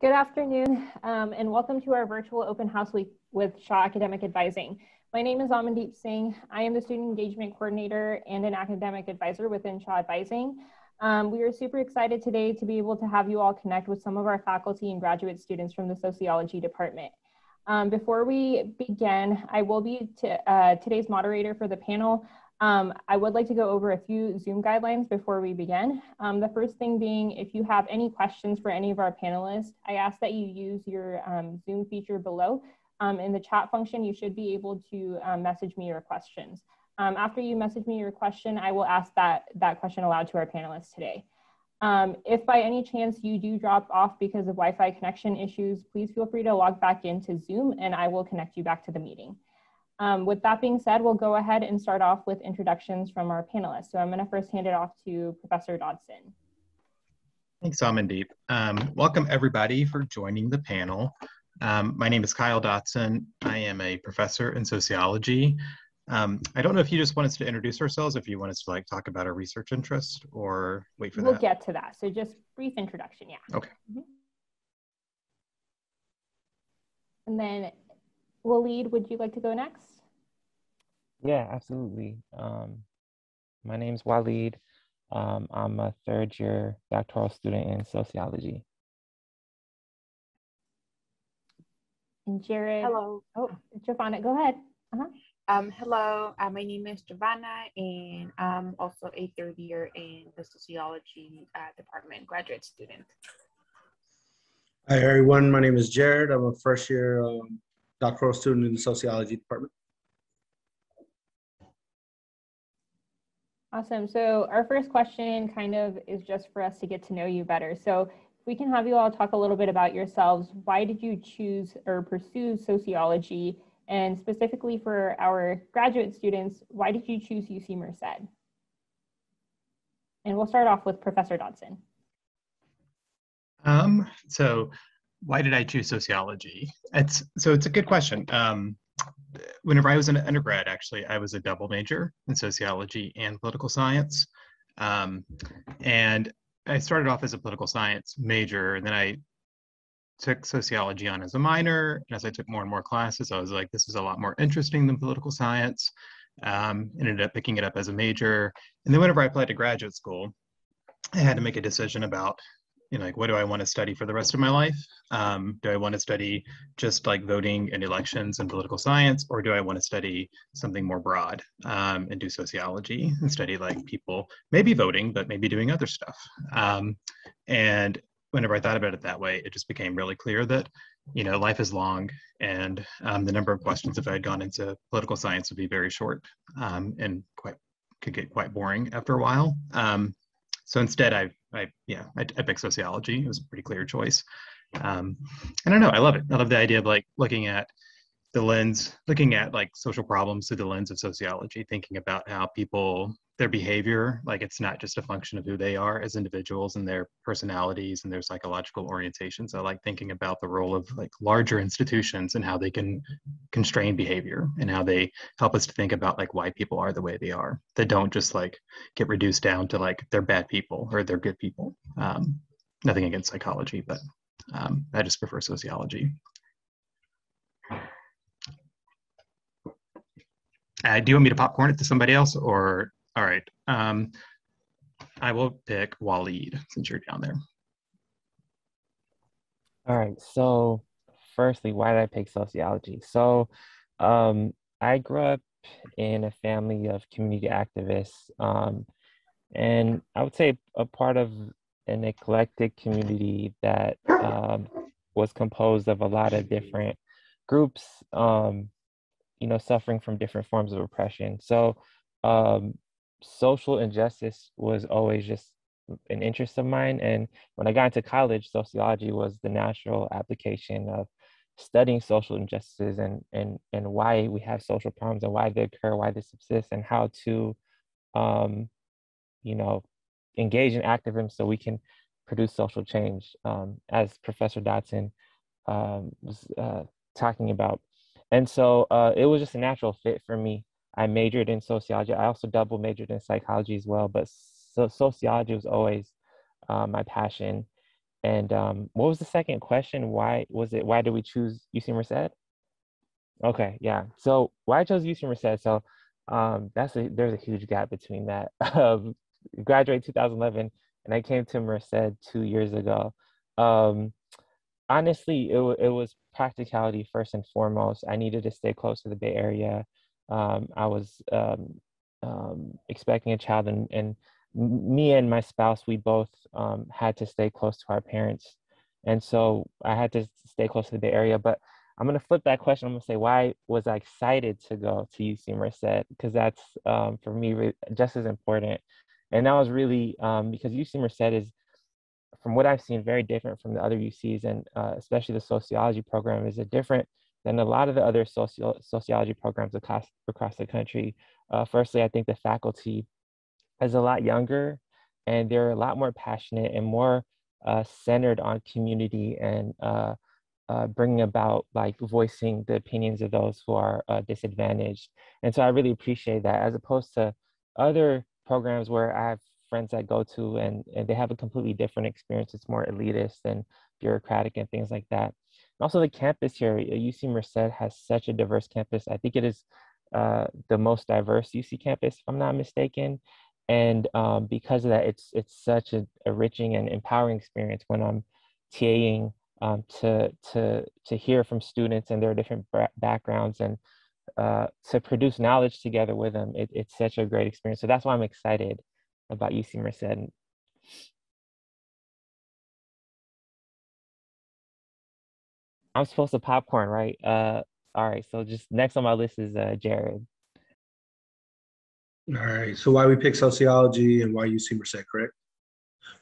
Good afternoon, um, and welcome to our virtual open house week with SSHA Academic Advising. My name is Amandeep Singh. I am the Student Engagement Coordinator and an Academic Advisor within SSHA Advising. Um, we are super excited today to be able to have you all connect with some of our faculty and graduate students from the Sociology Department. Um, before we begin, I will be uh, today's moderator for the panel. Um, I would like to go over a few Zoom guidelines before we begin. Um, the first thing being, if you have any questions for any of our panelists, I ask that you use your um, Zoom feature below. Um, in the chat function, you should be able to um, message me your questions. Um, after you message me your question, I will ask that, that question aloud to our panelists today. if by any chance you do drop off because of Wi-Fi connection issues, please feel free to log back into Zoom and I will connect you back to the meeting. Um, with that being said, we'll go ahead and start off with introductions from our panelists. So I'm going to first hand it off to Professor Dodson. Thanks, Amandeep. Um, welcome everybody for joining the panel. Um, my name is Kyle Dodson. I am a professor in sociology. Um, I don't know if you just want us to introduce ourselves, if you want us to like talk about our research interest or wait for we'll that. We'll get to that. So just brief introduction, yeah. Okay. Mm -hmm. And then Waleed, would you like to go next? Yeah, absolutely. Um, my name is Waleed. Um, I'm a third year doctoral student in sociology. And Jared. Hello. Oh, Giovanna, go ahead. Uh-huh. Um, hello, uh, my name is Giovanna, and I'm also a third year in the sociology uh, department graduate student. Hi, everyone. My name is Jared. I'm a first year um, doctoral student in the sociology department. Awesome. So our first question kind of is just for us to get to know you better. So if we can have you all talk a little bit about yourselves. Why did you choose or pursue sociology? And specifically for our graduate students, why did you choose UC Merced? And we'll start off with Professor Dodson. Um, so why did I choose sociology? It's so it's a good question. Um, whenever I was an undergrad, actually, I was a double major in sociology and political science. Um, and I started off as a political science major, and then I took sociology on as a minor. And as I took more and more classes, I was like, this is a lot more interesting than political science. Um, ended up picking it up as a major. And then whenever I applied to graduate school, I had to make a decision about you know, like what do I want to study for the rest of my life? Um, do I want to study just like voting and elections and political science, or do I want to study something more broad um, and do sociology and study like people maybe voting, but maybe doing other stuff? Um, and whenever I thought about it that way, it just became really clear that you know life is long, and um, the number of questions if I had gone into political science would be very short um, and quite could get quite boring after a while. Um, so instead, I, I yeah, I, I picked sociology. It was a pretty clear choice. Um, I don't know. I love it. I love the idea of like looking at the lens, looking at like social problems through the lens of sociology, thinking about how people, their behavior, like it's not just a function of who they are as individuals and their personalities and their psychological orientations. I like thinking about the role of like larger institutions and how they can constrain behavior and how they help us to think about like why people are the way they are. That don't just like get reduced down to like they're bad people or they're good people. Um, nothing against psychology, but um, I just prefer sociology. Uh, do you want me to popcorn it to somebody else or, all right. Um, I will pick Waleed since you're down there. All right. So firstly, why did I pick sociology? So um, I grew up in a family of community activists. Um, and I would say a part of an eclectic community that um, was composed of a lot of different groups um, you know, suffering from different forms of oppression. So, um, social injustice was always just an interest of mine. And when I got into college, sociology was the natural application of studying social injustices and and and why we have social problems and why they occur, why they subsist, and how to, um, you know, engage in activism so we can produce social change. Um, as Professor Dodson um, was uh, talking about, and so uh, it was just a natural fit for me. I majored in sociology. I also double majored in psychology as well, but so sociology was always uh, my passion. and um, what was the second question? Why was it? Why did we choose UC Merced? Okay, yeah. So why I chose UC Merced? So um, that's a there's a huge gap between that. Um, graduate 2011, and I came to Merced two years ago. Um, honestly, it it was practicality first and foremost. I needed to stay close to the Bay Area. Um, I was um, um, expecting a child, and, and me and my spouse, we both um, had to stay close to our parents. And so I had to stay close to the Bay Area. But I'm going to flip that question. I'm going to say, why was I excited to go to UC Merced? Because that's, um, for me, just as important. And that was really um, because UC Merced is, from what I've seen, very different from the other UCs, and uh, especially the sociology program is a different than a lot of the other socio- sociology programs across, across the country. Uh, firstly, I think the faculty is a lot younger and they're a lot more passionate and more uh, centered on community and uh, uh, bringing about like voicing the opinions of those who are uh, disadvantaged. And so I really appreciate that as opposed to other programs where I have friends that go to and, and they have a completely different experience. It's more elitist and bureaucratic and things like that. And also the campus here, UC uh, Merced has such a diverse campus. I think it is uh, the most diverse UC campus, if I'm not mistaken and um, because of that it's it's such a, a enriching and empowering experience when i'm taing um, to to to hear from students and their different backgrounds and uh, to produce knowledge together with them it, it's such a great experience so that's why i'm excited about uc merced i'm supposed to popcorn right uh all right so just next on my list is uh jared all right. So why we pick sociology and why UC Merced, correct?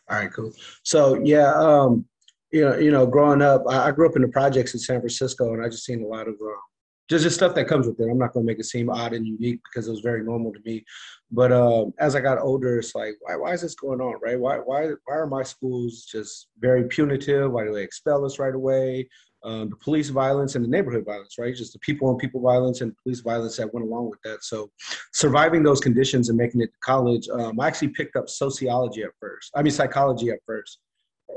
All right, cool. So yeah, um, you know, you know, growing up, I, I, grew up in the projects in San Francisco, and I just seen a lot of uh, just just stuff that comes with it. I'm not going to make it seem odd and unique because it was very normal to me. But um, as I got older, it's like, why why is this going on, right? Why why why are my schools just very punitive? Why do they expel us right away? um, the police violence and the neighborhood violence, right? Just the people on people violence and police violence that went along with that. So, surviving those conditions and making it to college, um, I actually picked up sociology at first. I mean, psychology at first.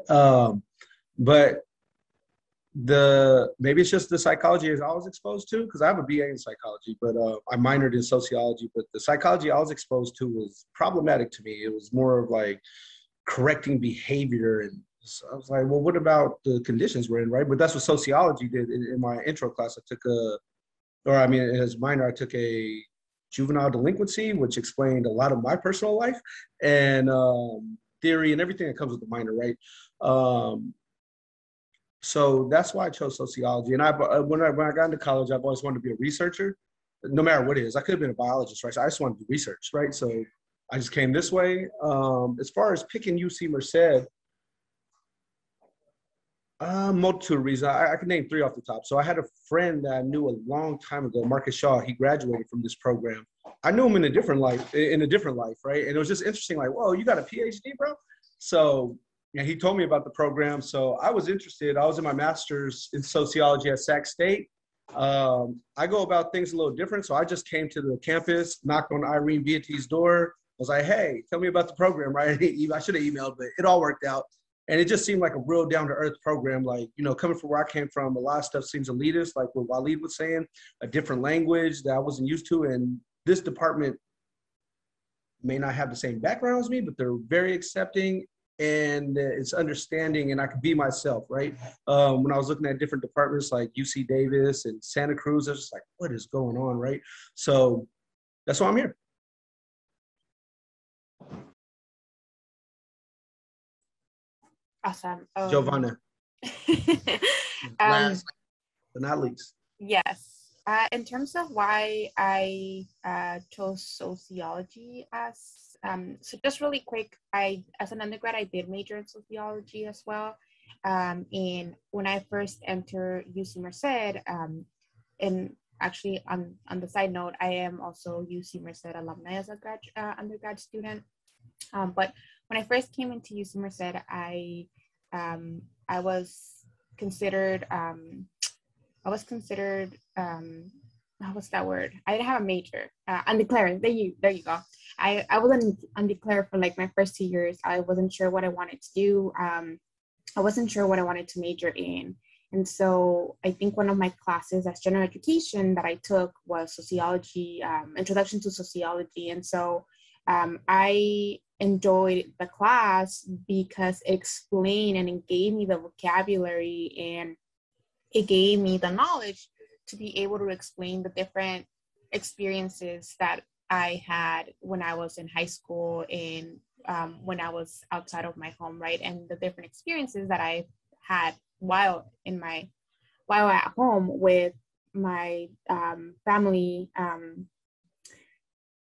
Um, but the maybe it's just the psychology I was exposed to because I have a BA in psychology, but uh, I minored in sociology. But the psychology I was exposed to was problematic to me. It was more of like correcting behavior and so I was like, well, what about the conditions we're in, right? But that's what sociology did. In, in my intro class, I took a, or I mean, as minor, I took a juvenile delinquency, which explained a lot of my personal life and um, theory and everything that comes with the minor, right? Um, so that's why I chose sociology. And I, uh, when I when I got into college, I've always wanted to be a researcher, no matter what it is. I could have been a biologist, right? So I just wanted to do research, right? So I just came this way. Um, as far as picking UC Merced, uh, multitude of reasons. I, I can name three off the top. So I had a friend that I knew a long time ago, Marcus Shaw. He graduated from this program. I knew him in a different life, in a different life, right? And it was just interesting. Like, whoa, you got a PhD, bro? So yeah, he told me about the program. So I was interested. I was in my master's in sociology at Sac State. Um, I go about things a little different. So I just came to the campus, knocked on Irene Beattie's door. I was like, hey, tell me about the program, right? I should have emailed, but it all worked out and it just seemed like a real down to earth program. Like, you know, coming from where I came from, a lot of stuff seems elitist, like what Waleed was saying, a different language that I wasn't used to. And this department may not have the same background as me, but they're very accepting and it's understanding and I could be myself, right? Um, when I was looking at different departments like UC Davis and Santa Cruz, I was just like, what is going on, right? So that's why I'm here. Awesome. Um, Giovanna. um, but not least. Yes. Uh, in terms of why I uh, chose sociology as um, so just really quick, I as an undergrad I did major in sociology as well. Um, and when I first entered UC Merced, um, and actually on on the side note, I am also UC Merced alumni as a grad uh, undergrad student. Um, but when I first came into UC Merced, I um, I was considered um, I was considered um, what's that word? I didn't have a major. Uh, undeclared. There you there you go. I I wasn't undeclared for like my first two years. I wasn't sure what I wanted to do. Um, I wasn't sure what I wanted to major in. And so I think one of my classes as general education that I took was sociology, um, introduction to sociology. And so um, I enjoyed the class because it explained and it gave me the vocabulary and it gave me the knowledge to be able to explain the different experiences that I had when I was in high school and um, when I was outside of my home, right? And the different experiences that I had while in my while at home with my um, family um,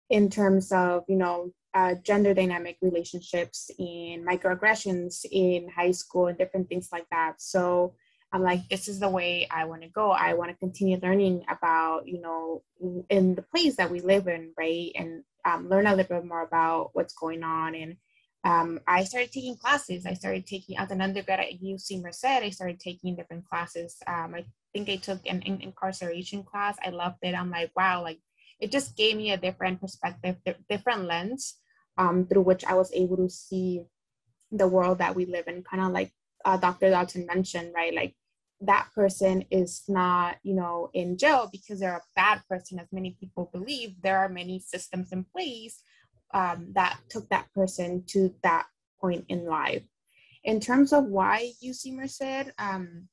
in terms of you know uh, gender dynamic relationships in microaggressions in high school and different things like that so i'm like this is the way i want to go i want to continue learning about you know in the place that we live in right and um, learn a little bit more about what's going on and um, I started taking classes. I started taking as an undergrad at UC Merced. I started taking different classes. Um, I think I took an, incarceration class. I loved it. I'm like, wow, like it just gave me a different perspective, different lens um, through which I was able to see the world that we live in. Kind of like uh, Dr. Dodson mentioned, right? Like that person is not, you know, in jail because they're a bad person, as many people believe. There are many systems in place um, that took that person to that point in life. In terms of why UC Merced, um,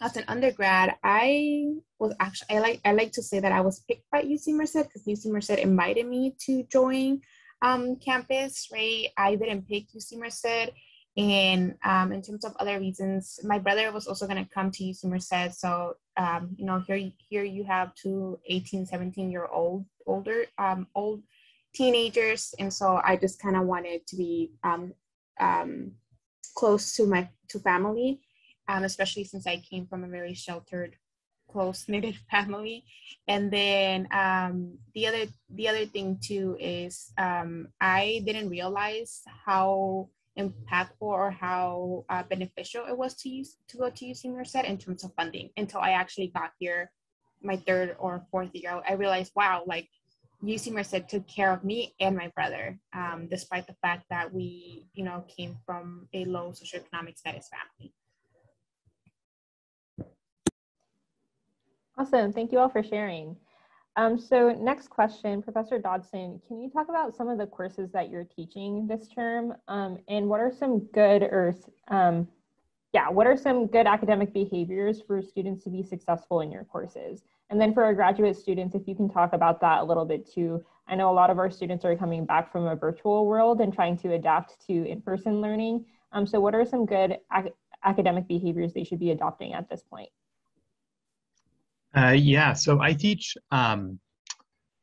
as an undergrad, I was actually I like I like to say that I was picked by UC Merced because UC Merced invited me to join um, campus. Right, I didn't pick UC Merced, and um, in terms of other reasons, my brother was also going to come to UC Merced. So um, you know, here here you have two 18, 17 year old older um, old teenagers, and so I just kind of wanted to be um, um, close to my to family, um, especially since I came from a very sheltered, close knitted family. And then the other the other thing too is I didn't realize how impactful or how uh, beneficial it was to use to go to UC Merced in terms of funding until I actually got here my third or fourth year. I realized, wow, like UC Merced took care of me and my brother, um, despite the fact that we, you know, came from a low socioeconomic status family. Awesome. Thank you all for sharing. Um, so next question, Professor Dodson, can you talk about some of the courses that you're teaching this term? Um, and what are some good or, um, yeah, what are some good academic behaviors for students to be successful in your courses? And then for our graduate students, if you can talk about that a little bit too. I know a lot of our students are coming back from a virtual world and trying to adapt to in-person learning. Um, so what are some good ac academic behaviors they should be adopting at this point? Uh, yeah, so I teach, um,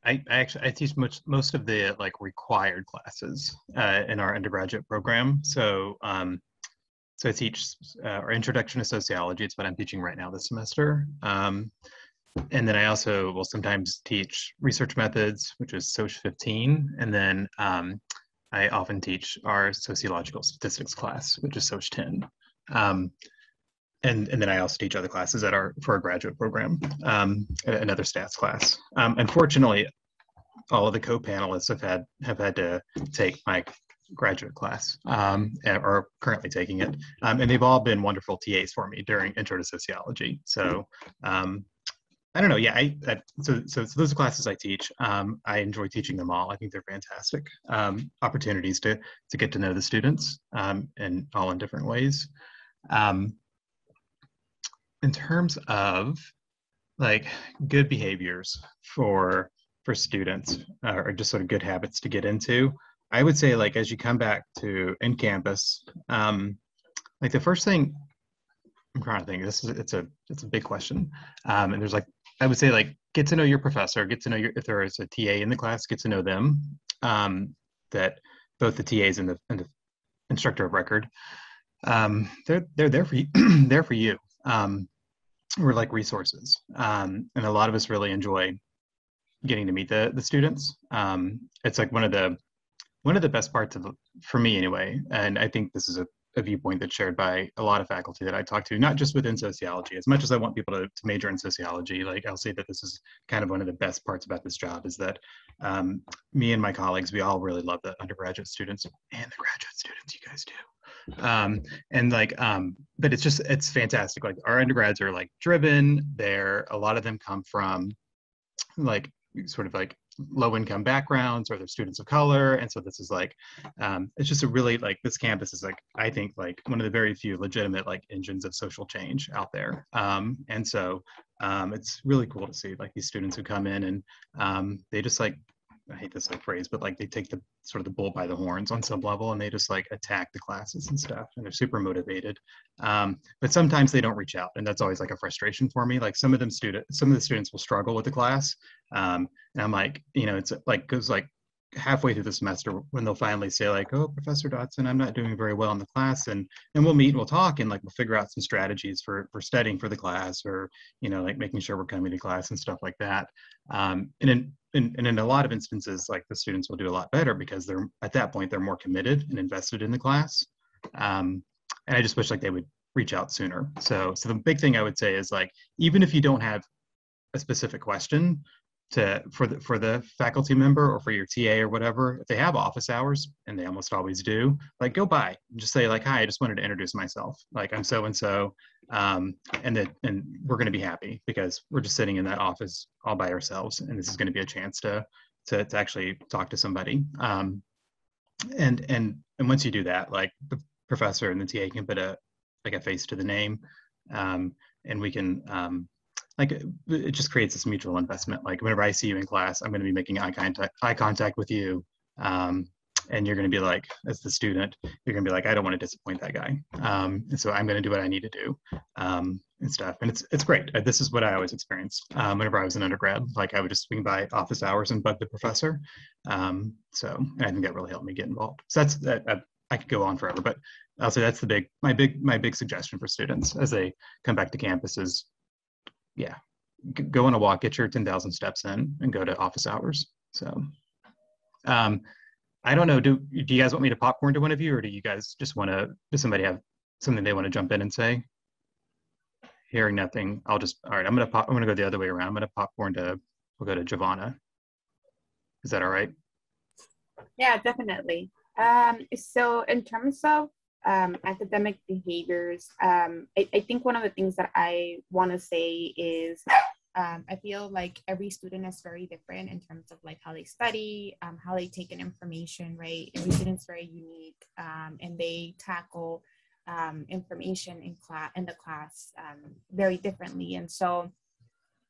I, I, actually, I teach much, most of the like required classes uh, in our undergraduate program. So, um, so I teach uh, our introduction to sociology. It's what I'm teaching right now this semester. Um, and then I also will sometimes teach research methods, which is Soc 15, and then um, I often teach our sociological statistics class, which is Soc 10. Um, and, and then I also teach other classes that are for a graduate program, um, another stats class. Um, unfortunately, all of the co-panelists have had have had to take my graduate class um, or currently taking it, um, and they've all been wonderful TAs for me during Intro to Sociology. So um, I don't know. Yeah, I, I so, so, so those classes I teach. Um, I enjoy teaching them all. I think they're fantastic um, opportunities to to get to know the students um, and all in different ways. Um, in terms of like good behaviors for for students uh, or just sort of good habits to get into, I would say like as you come back to in campus, um, like the first thing I'm trying to think. This is it's a it's a big question, um, and there's like I would say like get to know your professor, get to know your if there is a TA in the class, get to know them. Um, that both the TAs and the, and the instructor of record, um, they're they're there for you. there for you. Um, we're like resources, um, and a lot of us really enjoy getting to meet the the students. Um, it's like one of the one of the best parts of for me anyway, and I think this is a a viewpoint that's shared by a lot of faculty that I talk to, not just within sociology. As much as I want people to, to major in sociology, like I'll say that this is kind of one of the best parts about this job is that um, me and my colleagues, we all really love the undergraduate students and the graduate students. You guys do. Um, and like, um, but it's just it's fantastic. Like our undergrads are like driven. They're a lot of them come from like sort of like low income backgrounds or they're students of color and so this is like um, it's just a really like this campus is like i think like one of the very few legitimate like engines of social change out there um, and so um, it's really cool to see like these students who come in and um, they just like I hate this like phrase, but like they take the sort of the bull by the horns on some level and they just like attack the classes and stuff and they're super motivated. Um, but sometimes they don't reach out and that's always like a frustration for me. Like some of them student, some of the students will struggle with the class. Um, and I'm like, you know, it's like, cause like halfway through the semester when they'll finally say like, oh, Professor Dodson, I'm not doing very well in the class. And, and we'll meet and we'll talk and like, we'll figure out some strategies for, for studying for the class or, you know, like making sure we're coming to class and stuff like that. Um, and in, in, and in a lot of instances, like the students will do a lot better because they're at that point, they're more committed and invested in the class. Um, and I just wish like they would reach out sooner. So, so the big thing I would say is like, even if you don't have a specific question, to for the for the faculty member or for your TA or whatever, if they have office hours, and they almost always do, like go by and just say like, "Hi, I just wanted to introduce myself. Like I'm so and so, and that and we're going to be happy because we're just sitting in that office all by ourselves, and this is going to be a chance to to to actually talk to somebody. Um, and and and once you do that, like the professor and the TA can put a like a face to the name, um, and we can um, like it just creates this mutual investment. Like whenever I see you in class, I'm going to be making eye contact, eye contact with you. Um, and you're going to be like, as the student, you're going to be like, I don't want to disappoint that guy. Um, and so I'm going to do what I need to do um, and stuff. And it's it's great. Uh, this is what I always experienced um, whenever I was an undergrad. Like I would just swing by office hours and bug the professor. Um, so I think that really helped me get involved. So that's that. I, I could go on forever, but I'll say that's the big my big my big suggestion for students as they come back to campus is yeah, go on a walk, get your 10,000 steps in and go to office hours. So, um, I don't know. Do, do you guys want me to popcorn to one of you or do you guys just want to, does somebody have something they want to jump in and say? Hearing nothing, I'll just, all right, I'm to pop, I'm to go the other way around. I'm to popcorn to, we'll go to Giovanna. Is that all right? Yeah, definitely. Um, so in terms of um, academic behaviors, um, I, I, think one of the things that I want to say is um, I feel like every student is very different in terms of like how they study, um, how they take in information, right? Every student is very unique um, and they tackle um, information in class in the class very differently. And so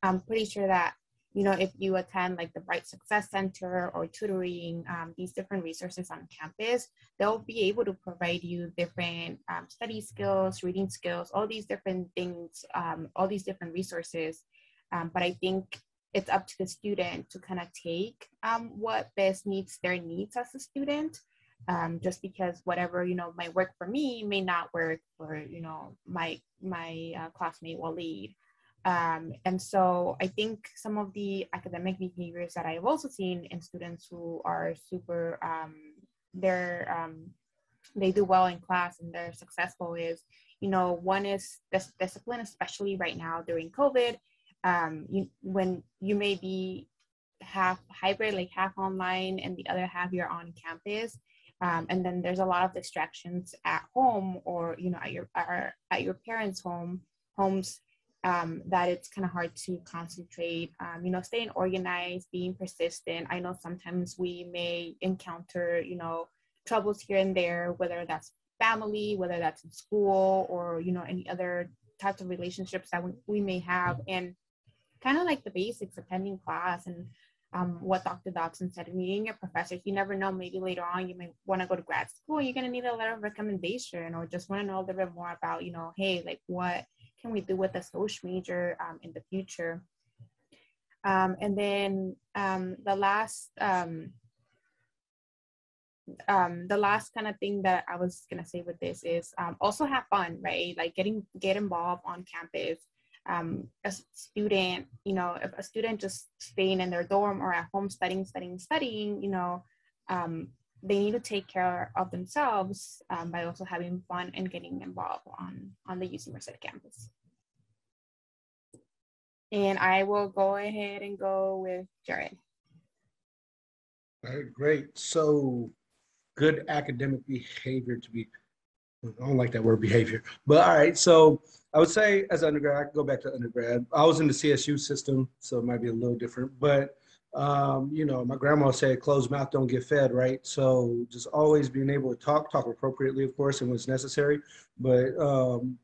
I'm pretty sure that you know, if you attend like the Bright Success Center or tutoring, um, these different resources on campus, they'll be able to provide you different um, study skills, reading skills, all these different things, um, all these different resources. Um, but I think it's up to the student to kind of take um, what best meets their needs as a student. Um, just because whatever you know might work for me may not work for you know my my uh, classmate Waleed. Um, and so I think some of the academic behaviors that I've also seen in students who are super, um, they're, um, they do well in class and they're successful is, you know, one is this discipline, especially right now during COVID, um, you, when you may be half hybrid, like half online and the other half you're on campus. Um, and then there's a lot of distractions at home or, you know, at your, at your parents' home, homes um, that it's kind of hard to concentrate, um, you know, staying organized, being persistent. I know sometimes we may encounter, you know, troubles here and there, whether that's family, whether that's in school, or, you know, any other types of relationships that we, we may have. And kind of like the basics, attending class and um, what Dr. Dodson said, meeting your professors, you never know, maybe later on you may want to go to grad school, you're going to need a letter of recommendation or just want to know a little bit more about, you know, hey, like what can we do with a social major um, in the future? Um, and then um, the last um, um, the last kind of thing that I was gonna say with this is also have fun, right? Like getting get involved on campus. Um, a student, you know, if a student just staying in their dorm or at home studying, studying, studying, you know, um, they need to take care of themselves um, by also having fun and getting involved on on the UC Merced campus. And I will go ahead and go with Jared. All right, great. So good academic behavior to be I don't like that word behavior. But all right, so I would say as undergrad, I could go back to undergrad. I was in the CSU system, so it might be a little different. But um, you know, my grandma said, "Closed mouth don't get fed," right? So just always being able to talk, talk appropriately, of course, and what's necessary, but um,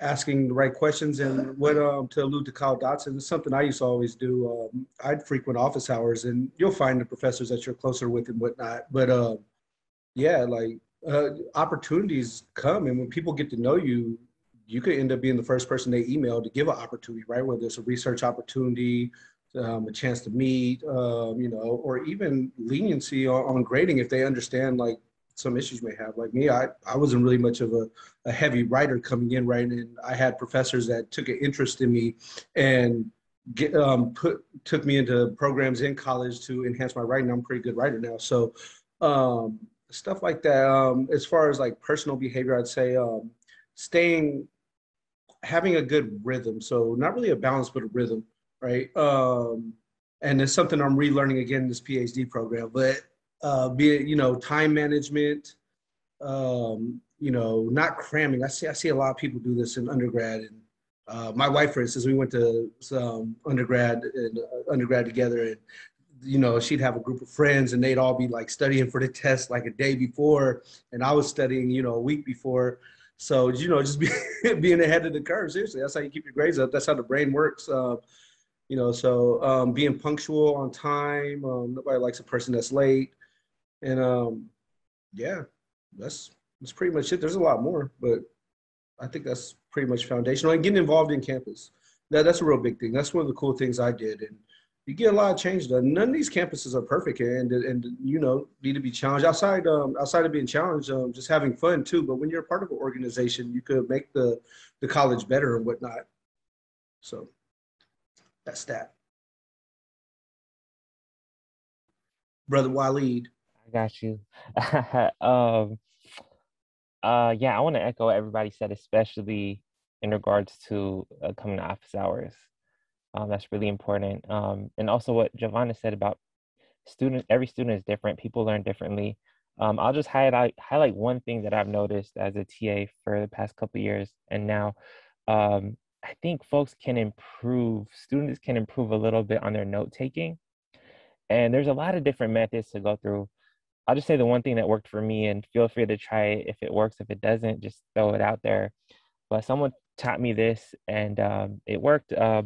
asking the right questions. And what um, to allude to Kyle Dodson is something I used to always do. Um, I'd frequent office hours, and you'll find the professors that you're closer with and whatnot. But uh, yeah, like uh, opportunities come, and when people get to know you, you could end up being the first person they email to give an opportunity, right? Whether it's a research opportunity, um, a chance to meet, um, you know, or even leniency on, on, grading if they understand like some issues may have. Like me, I, I wasn't really much of a, a heavy writer coming in, right? And I had professors that took an interest in me and get, um, put took me into programs in college to enhance my writing. I'm a pretty good writer now, so um, stuff like that. Um, as far as like personal behavior, I'd say um, staying, having a good rhythm. So not really a balance, but a rhythm, right? Um, and it's something I'm relearning again in this PhD program. But uh, be it you know time management, um, you know not cramming. I see I see a lot of people do this in undergrad and. Uh, my wife, for instance, we went to some undergrad and uh, undergrad together, and you know, she'd have a group of friends and they'd all be like studying for the test like a day before, and I was studying, you know, a week before. So, you know, just be, being ahead of the curve. Seriously, that's how you keep your grades up. That's how the brain works. Uh, you know, so um, being punctual on time. Um, nobody likes a person that's late, and um, yeah, that's that's pretty much it. There's a lot more, but I think that's pretty much foundational. And getting involved in campus, that that's a real big thing. That's one of the cool things I did, and you get a lot of change done. None of these campuses are perfect, and and you know need to be challenged outside um, outside of being challenged, um, just having fun too. But when you're a part of an organization, you could make the the college better and whatnot. So that's that, brother Waleed. I got you. um, uh, yeah, I want to echo what everybody said, especially in regards to uh, coming to office hours. Um, that's really important. Um, and also what Giovanna said about student, every student is different. People learn differently. Um, I'll just highlight highlight one thing that I've noticed as a TA for the past couple years, and now um, I think folks can improve. Students can improve a little bit on their note taking, and there's a lot of different methods to go through. I'll just say the one thing that worked for me, and feel free to try it if it works. If it doesn't, just throw it out there. But someone taught me this, and um, it worked. Uh,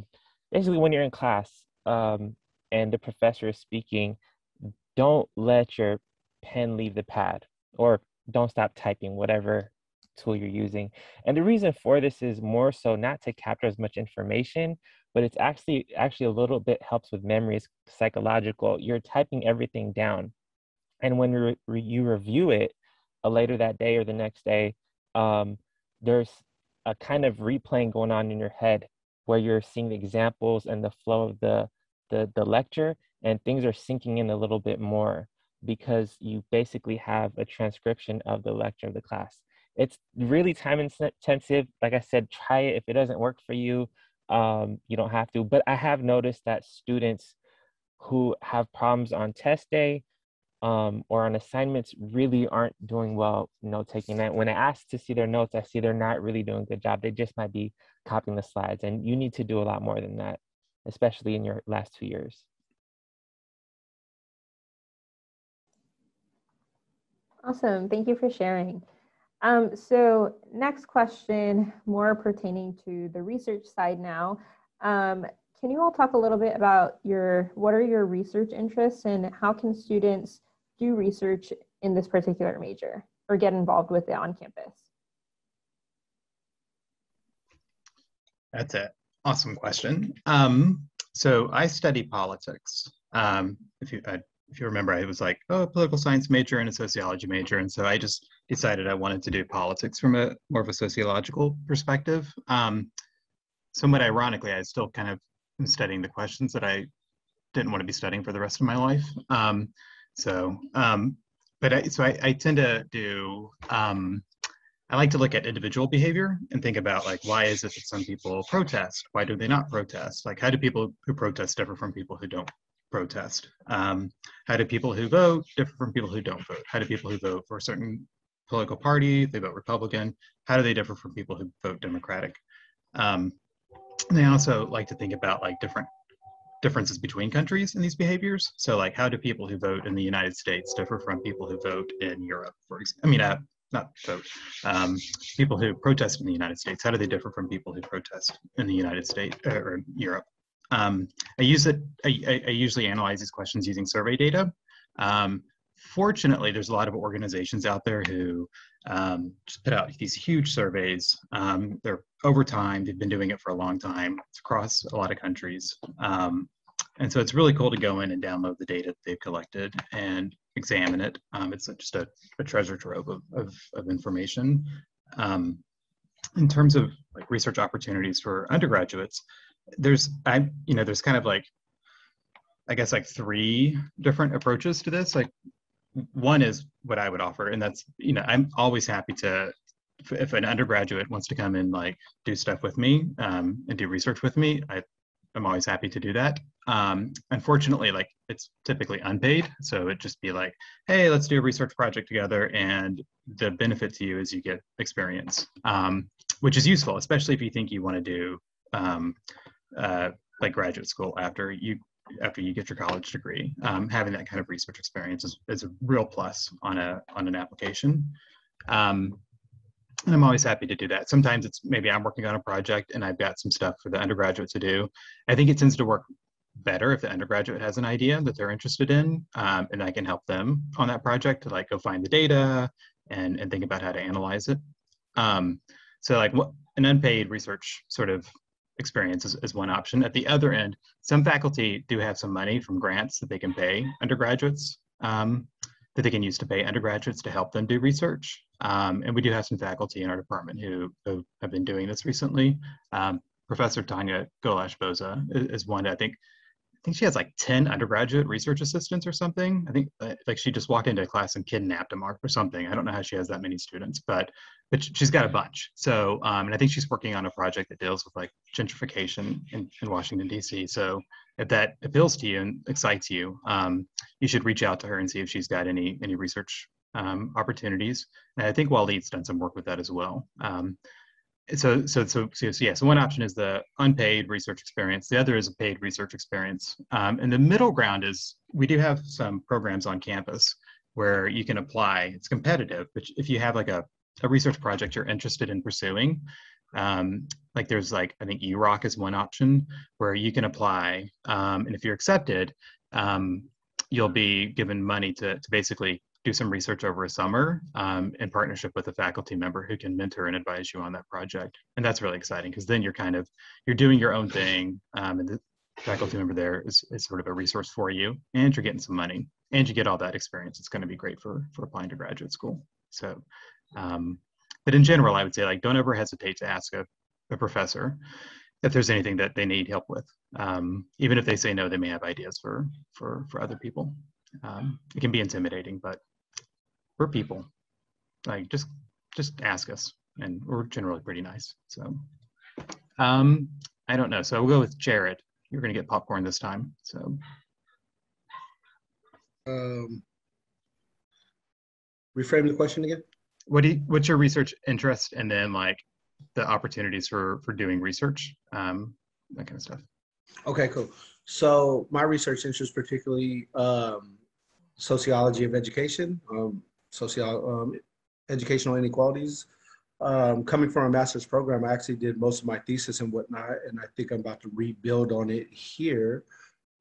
basically when you're in class um, and the professor is speaking, don't let your pen leave the pad or don't stop typing, whatever tool you're using. And the reason for this is more so not to capture as much information, but it's actually actually a little bit helps with memory. Psychological. You're typing everything down, and when re- re- you review it uh, later that day or the next day, um, there's a kind of replaying going on in your head where you're seeing the examples and the flow of the, the, the lecture and things are sinking in a little bit more because you basically have a transcription of the lecture of the class. It's really time intensive. Like I said, try it. If it doesn't work for you, um, you don't have to. But I have noticed that students who have problems on test day um, or on assignments really aren't doing well note taking. And when I ask to see their notes, I see they're not really doing a good job. They just might be copying the slides, and you need to do a lot more than that, especially in your last two years. Awesome, thank you for sharing. Um, so next question, more pertaining to the research side now. Um, can you all talk a little bit about your, what are your research interests and how can students do research in this particular major or get involved with it on campus? That's an awesome question. Um, so I study politics. Um, if you I, if you remember, I was like, oh, a political science major and a sociology major, and so I just decided I wanted to do politics from a more of a sociological perspective. Um, somewhat ironically, I still kind of am studying the questions that I didn't want to be studying for the rest of my life. Um, so, um, but I, so I, I, tend to do, um, I like to look at individual behavior and think about like, why is it that some people protest? Why do they not protest? Like, how do people who protest differ from people who don't protest? Um, how do people who vote differ from people who don't vote? How do people who vote for a certain political party, they vote Republican. How do they differ from people who vote Democratic? Um, they also like to think about like different differences between countries in these behaviors. So like how do people who vote in the United States differ from people who vote in Europe, for example? I mean, uh, not vote, um, people who protest in the United States, how do they differ from people who protest in the United States uh, or Europe? Um, I use it, I, I, usually analyze these questions using survey data. Um, fortunately, there's a lot of organizations out there who um, just put out these huge surveys. Um, they're over time, they've been doing it for a long time. It's across a lot of countries. Um, and so it's really cool to go in and download the data that they've collected and examine it. Um, it's just a, a, treasure trove of, of, of information. Um, in terms of like research opportunities for undergraduates, there's I you know there's kind of like I guess like three different approaches to this. Like one is what I would offer, and that's you know I'm always happy to if an undergraduate wants to come and like do stuff with me um, and do research with me. I I'm always happy to do that. Um, unfortunately, like it's typically unpaid, so it'd just be like, hey, let's do a research project together, and the benefit to you is you get experience, um, which is useful, especially if you think you want to do um, uh, like graduate school after you after you get your college degree. Um, having that kind of research experience is, is a real plus on a on an application. Um, and I'm always happy to do that. Sometimes it's maybe I'm working on a project and I've got some stuff for the undergraduate to do. I think it tends to work better if the undergraduate has an idea that they're interested in um, and I can help them on that project to like go find the data and, and think about how to analyze it. Um, so like what an unpaid research sort of experience is, is one option. At the other end, some faculty do have some money from grants that they can pay undergraduates um, that they can use to pay undergraduates to help them do research. Um, and we do have some faculty in our department who, who have been doing this recently. Um, Professor Tanya Golash Boza is, is one that I think think she has like 10 undergraduate research assistants or something. I think uh, like she just walked into a class and kidnapped a mark or something. I don't know how she has that many students, but but she's got a bunch. So um, and I think she's working on a project that deals with like gentrification in, in Washington D.C. So if that appeals to you and excites you, um, you should reach out to her and see if she's got any any research um, opportunities. And I think Waleed's done some work with that as well. Um, so, so, so, so, yeah, so one option is the unpaid research experience. The other is a paid research experience. Um, and the middle ground is we do have some programs on campus where you can apply. It's competitive, but if you have like a, a research project you're interested in pursuing, um, like there's like, I think UROC is one option where you can apply. Um, and if you're accepted, um, you'll be given money to, to basically do some research over a summer um, in partnership with a faculty member who can mentor and advise you on that project. And that's really exciting because then you're kind of, you're doing your own thing um, and the faculty member there is, is sort of a resource for you and you're getting some money and you get all that experience. It's going to be great for, for applying to graduate school. So, um, but in general, I would say like, don't ever hesitate to ask a, a professor if there's anything that they need help with. Um, even if they say no, they may have ideas for, for, for other people. Um, it can be intimidating, but we're people. Like just just ask us, and we're generally pretty nice. So um, I don't know. So we'll go with Jared. You're gonna get popcorn this time. So um, reframe the question again. What do you, what's your research interest, and then like the opportunities for for doing research, um, that kind of stuff. Okay, cool. So my research interest, particularly um, sociology of education. Um, social um, educational inequalities. Um, coming from a master's program, I actually did most of my thesis and whatnot, and I think I'm about to rebuild on it here.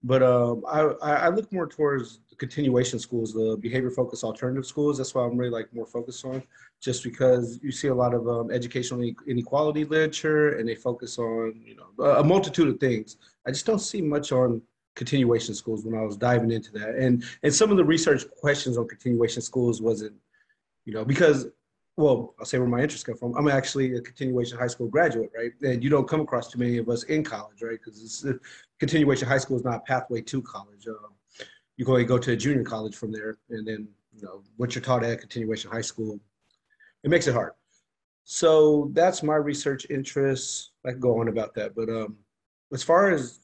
But um, I, I look more towards the continuation schools, the behavior focused alternative schools. That's why I'm really like more focused on, just because you see a lot of um, educational inequality literature, and they focus on you know a multitude of things. I just don't see much on continuation schools when I was diving into that. And and some of the research questions on continuation schools wasn't, you know, because well, I'll say where my interest come from. I'm actually a continuation high school graduate, right? And you don't come across too many of us in college, right? Because continuation high school is not a pathway to college. Um, you only go to a junior college from there, and then you know what you're taught at continuation high school, it makes it hard. So that's my research interests. I can go on about that, but um, as far as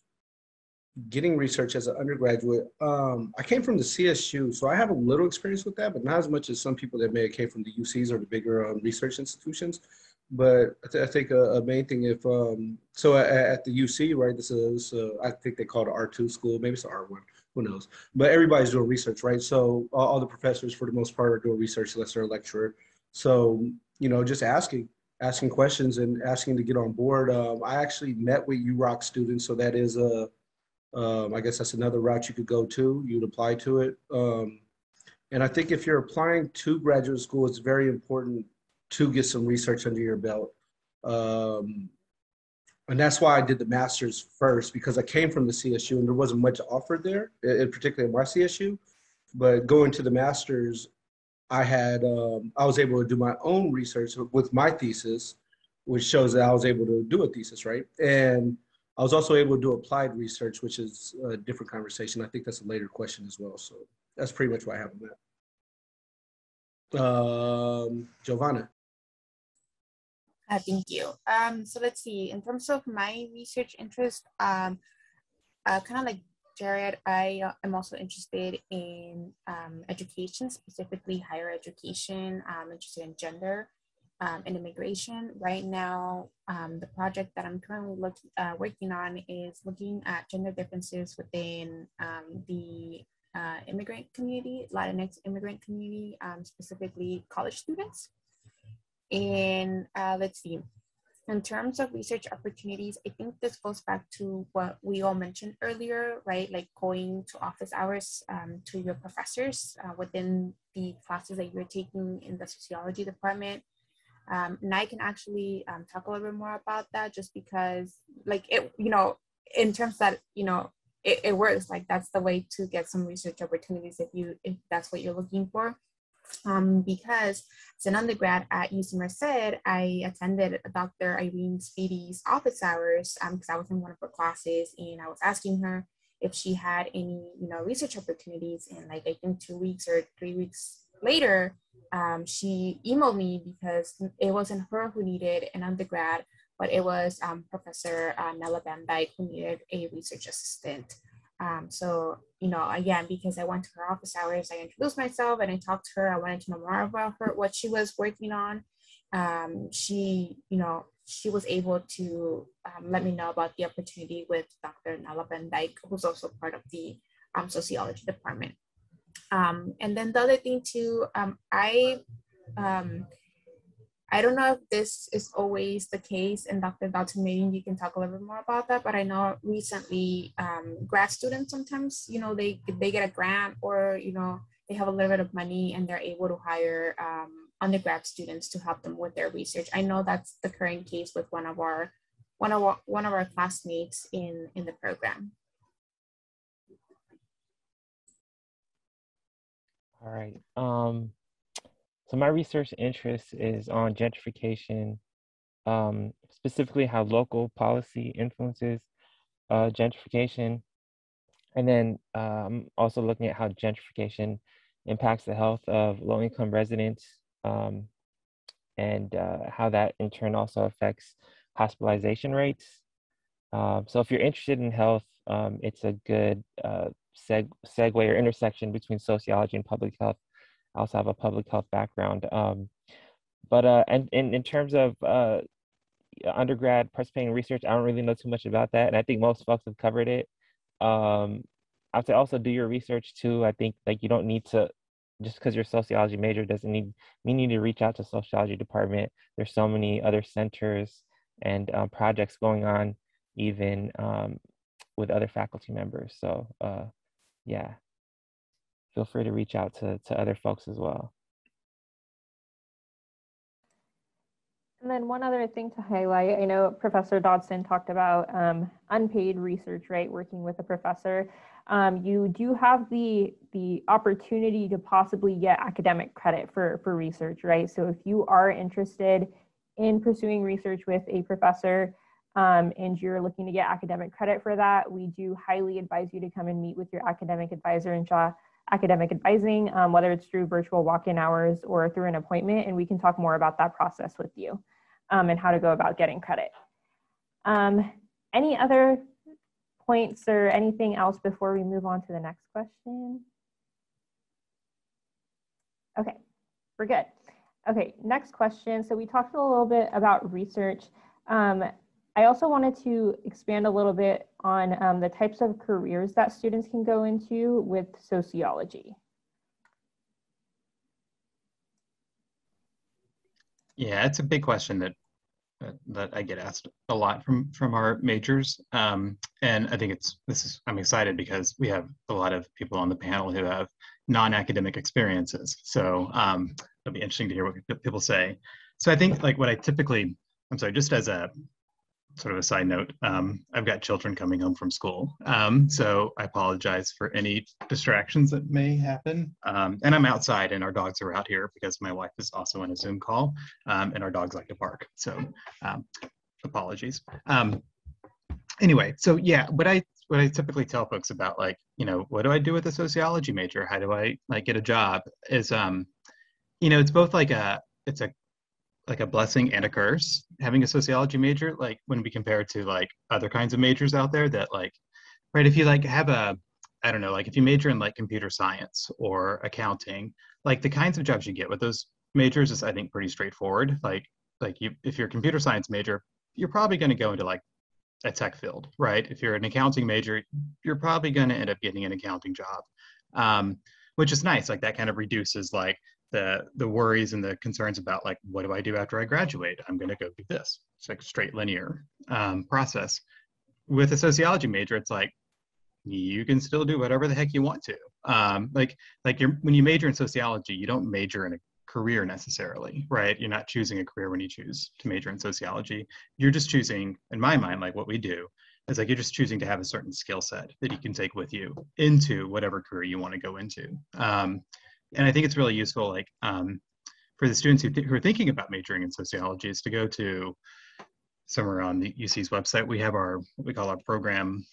getting research as an undergraduate, um, I came from the CSU, so I have a little experience with that, but not as much as some people that may have came from the UCs or the bigger um, research institutions. But I, th- I think a, a, main thing, if um, so, at, at, the UC, right? This is uh, I think they call it R two school, maybe it's R one, who knows? But everybody's doing research, right? So all, all the professors, for the most part, are doing research unless they're a lecturer. So you know, just asking, asking questions and asking to get on board. Um, I actually met with UROC students, so that is a um, I guess that's another route you could go to. You'd apply to it. Um, and I think if you're applying to graduate school, it's very important to get some research under your belt. Um, and that's why I did the master's first because I came from the CSU and there wasn't much offered there, in particular in my CSU. But going to the master's, I had um, I was able to do my own research with my thesis, which shows that I was able to do a thesis, right? And I was also able to do applied research, which is a different conversation. I think that's a later question as well. So that's pretty much what I have on that. Um, Giovanna. Uh, thank you. Um, so let's see. In terms of my research interest, um, uh, kind of like Jared, I uh, am also interested in um, education, specifically higher education. I'm interested in gender um, and immigration. Right now, um, the project that I'm currently look, uh, working on is looking at gender differences within um, the uh, immigrant community, Latinx immigrant community, um, specifically college students. And uh, let's see, in terms of research opportunities, I think this goes back to what we all mentioned earlier, right? Like going to office hours um, to your professors uh, within the classes that you're taking in the sociology department um, and I can actually um, talk a little bit more about that just because, like, it, you know, in terms that, you know, it, it works. Like, that's the way to get some research opportunities if you, if that's what you're looking for. Um, because as an undergrad at UC Merced, I attended Dr. Irene Beattie's office hours because um, I was in one of her classes and I was asking her if she had any, you know, research opportunities. And like I think two weeks or three weeks later, um, she emailed me because it wasn't her who needed an undergrad, but it was um, Professor uh, Nella Van Dyke who needed a research assistant. Um, so, you know, again, because I went to her office hours, I introduced myself and I talked to her. I wanted to know more about her, what she was working on. Um, she, you know, she was able to um, let me know about the opportunity with Dr. Nella Van Dyke, who's also part of the um, sociology department. Um, and then the other thing too, um, I um, I don't know if this is always the case, and Dr. Dodson, maybe you can talk a little bit more about that. But I know recently, um, grad students sometimes, you know, they they get a grant or you know they have a little bit of money and they're able to hire um, undergrad students to help them with their research. I know that's the current case with one of our one of our, one of our classmates in in the program. All right. Um, so my research interest is on gentrification, um, specifically how local policy influences uh, gentrification. And then um, also looking at how gentrification impacts the health of low income residents um, and uh, how that in turn also affects hospitalization rates. Um, so if you're interested in health, um, it's a good uh, seg- segue or intersection between sociology and public health. I also have a public health background. Um, but uh, and, and in terms of uh, undergrad participating research, I don't really know too much about that, and I think most folks have covered it. Um, I'd say also do your research too. I think like you don't need to just because you're a sociology major doesn't need mean you need to reach out to sociology department. There's so many other centers and um, projects going on even um, with other faculty members. So uh, yeah, feel free to reach out to, to other folks as well. And then one other thing to highlight, I know Professor Dodson talked about um, unpaid research, right? Working with a professor. Um, you do have the, the opportunity to possibly get academic credit for, for research, right? So if you are interested in pursuing research with a professor, um, and you're looking to get academic credit for that, we do highly advise you to come and meet with your academic advisor in SSHA Academic Advising, um, whether it's through virtual walk-in hours or through an appointment, and we can talk more about that process with you um, and how to go about getting credit. Um, any other points or anything else before we move on to the next question? Okay, we're good. Okay, next question. So we talked a little bit about research. Um, I also wanted to expand a little bit on um, the types of careers that students can go into with sociology. Yeah, it's a big question that that I get asked a lot from from our majors, um, and I think it's this is I'm excited because we have a lot of people on the panel who have non-academic experiences. So um, it'll be interesting to hear what people say. So I think like what I typically I'm sorry, just as a sort of a side note, um, I've got children coming home from school. Um, so I apologize for any distractions that may happen. Um, and I'm outside and our dogs are out here because my wife is also on a Zoom call um, and our dogs like to bark. So um, apologies. Um, anyway, so yeah, what I what I typically tell folks about like, you know, what do I do with a sociology major? How do I like get a job? Is um, you know, it's both like a it's a like a blessing and a curse having a sociology major like when we compare it to like other kinds of majors out there that like right if you like have a i don't know like if you major in like computer science or accounting like the kinds of jobs you get with those majors is i think pretty straightforward. Like like you if you're a computer science major you're probably going to go into like a tech field right? If you're an accounting major you're probably going to end up getting an accounting job um, which is nice. Like that kind of reduces like the the worries and the concerns about like what do I do after I graduate? I'm going to go do this. It's like a straight linear um, process. With a sociology major, it's like you can still do whatever the heck you want to. Um, like like you're when you major in sociology, you don't major in a career necessarily, right? You're not choosing a career when you choose to major in sociology. You're just choosing, in my mind, like what we do is like you're just choosing to have a certain skill set that you can take with you into whatever career you want to go into. Um, and I think it's really useful, like um, for the students who, th- who are thinking about majoring in sociology, is to go to somewhere on the UC's website. We have our what we call our program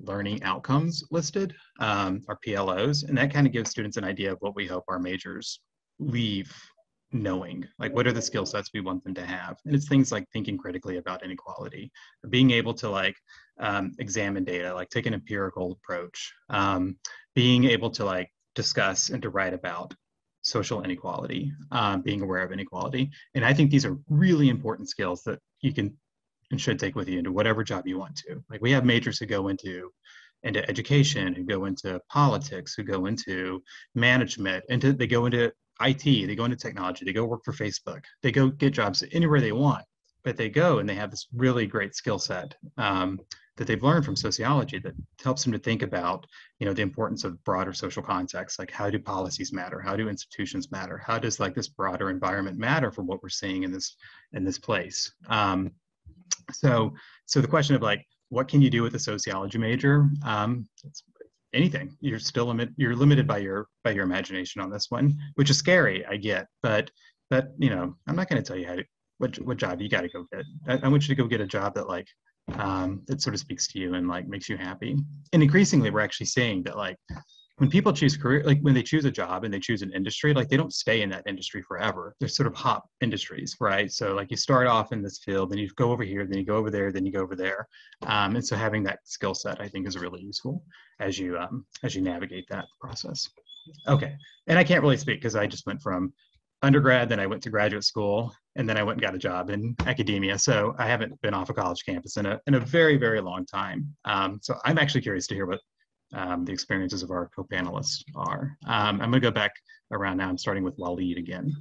learning outcomes listed, um, our PLOs, and that kind of gives students an idea of what we hope our majors leave knowing like what are the skill sets we want them to have and it's things like thinking critically about inequality being able to like um, examine data like take an empirical approach um, being able to like discuss and to write about social inequality, um, being aware of inequality. And I think these are really important skills that you can and should take with you into whatever job you want to. Like we have majors who go into into education, who go into politics, who go into management, into they go into IT, they go into technology, they go work for Facebook, they go get jobs anywhere they want. But they go and they have this really great skill set um, that they've learned from sociology that helps them to think about you know the importance of broader social context. Like how do policies matter? How do institutions matter? How does like this broader environment matter for what we're seeing in this in this place? Um, so so the question of like what can you do with a sociology major? Um, anything. You're still limit you're limited by your by your imagination on this one which is scary i get but but you know i'm not going to tell you how to what, what job you got to go get I, I want you to go get a job that like um, that sort of speaks to you and like makes you happy. And increasingly, we're actually seeing that like when people choose career, like when they choose a job and they choose an industry, like they don't stay in that industry forever. They're sort of hop industries, right? So like you start off in this field, then you go over here, then you go over there, then you go over there. Um, and so having that skill set, I think, is really useful as you um, as you navigate that process. Okay, and I can't really speak because I just went from undergrad, then I went to graduate school, and then I went and got a job in academia. So I haven't been off a college campus in a in a very very long time. Um, so I'm actually curious to hear what um, the experiences of our co-panelists are. Um, I'm to go back around now. I'm starting with Waleed again.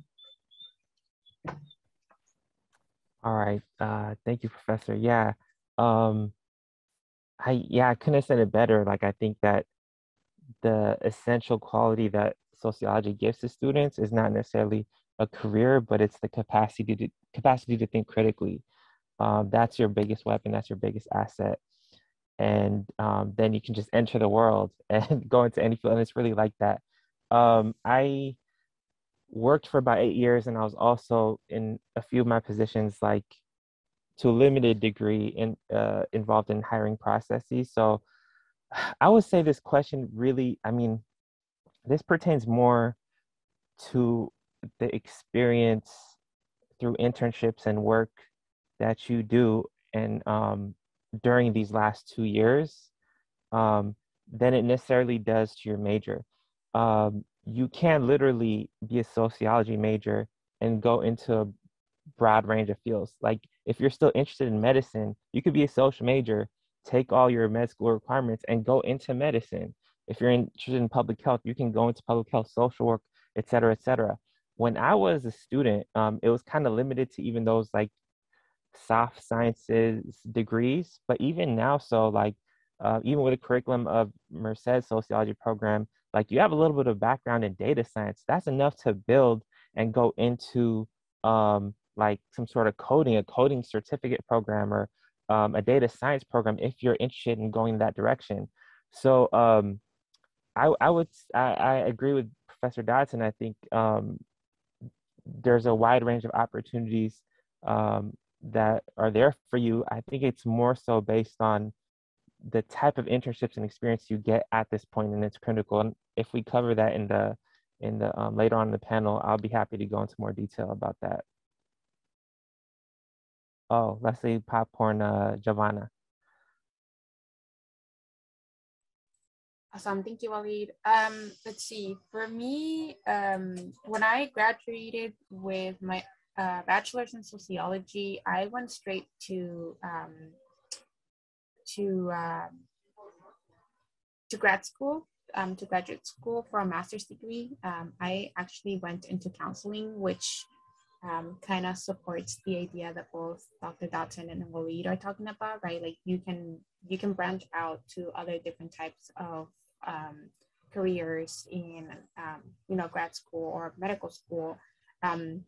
All right. Uh, thank you, Professor. Yeah. Um, I yeah I couldn't have said it better. Like I think that the essential quality that sociology gives to students is not necessarily a career, but it's the capacity to capacity to think critically. Um, that's your biggest weapon. That's your biggest asset, and um, then you can just enter the world and go into any field. And it's really like that. Um, I worked for about eight years, and I was also in a few of my positions, like to a limited degree, in uh, involved in hiring processes. So I would say this question really, I mean, this pertains more to the experience through internships and work that you do and um, during these last two years um, than it necessarily does to your major. Um, you can literally be a sociology major and go into a broad range of fields. Like if you're still interested in medicine, you could be a social major, take all your med school requirements and go into medicine. If you're interested in public health, you can go into public health, social work, et cetera, et cetera. When I was a student, um, it was kind of limited to even those like soft sciences degrees. But even now, so like uh, even with the curriculum of Merced's sociology program, like you have a little bit of background in data science. That's enough to build and go into um, like some sort of coding, a coding certificate program or um, a data science program if you're interested in going that direction. So um, I, I would I, I, agree with Professor Dodson. I think um, there's a wide range of opportunities um, that are there for you. I think it's more so based on the type of internships and experience you get at this point, and it's critical. And if we cover that in the in the um, later on in the panel, I'll be happy to go into more detail about that. Oh, let's popcorn, uh, Giovanna. Awesome, thank you, Walid. Um, let's see, for me, um, when I graduated with my uh, bachelor's in sociology, I went straight to um, to um, to grad school, um, to graduate school for a master's degree. Um, I actually went into counseling, which um, kind of supports the idea that both Dr. Dodson and Walid are talking about, right? Like you can you can branch out to other different types of um, careers in um, you know grad school or medical school. Um,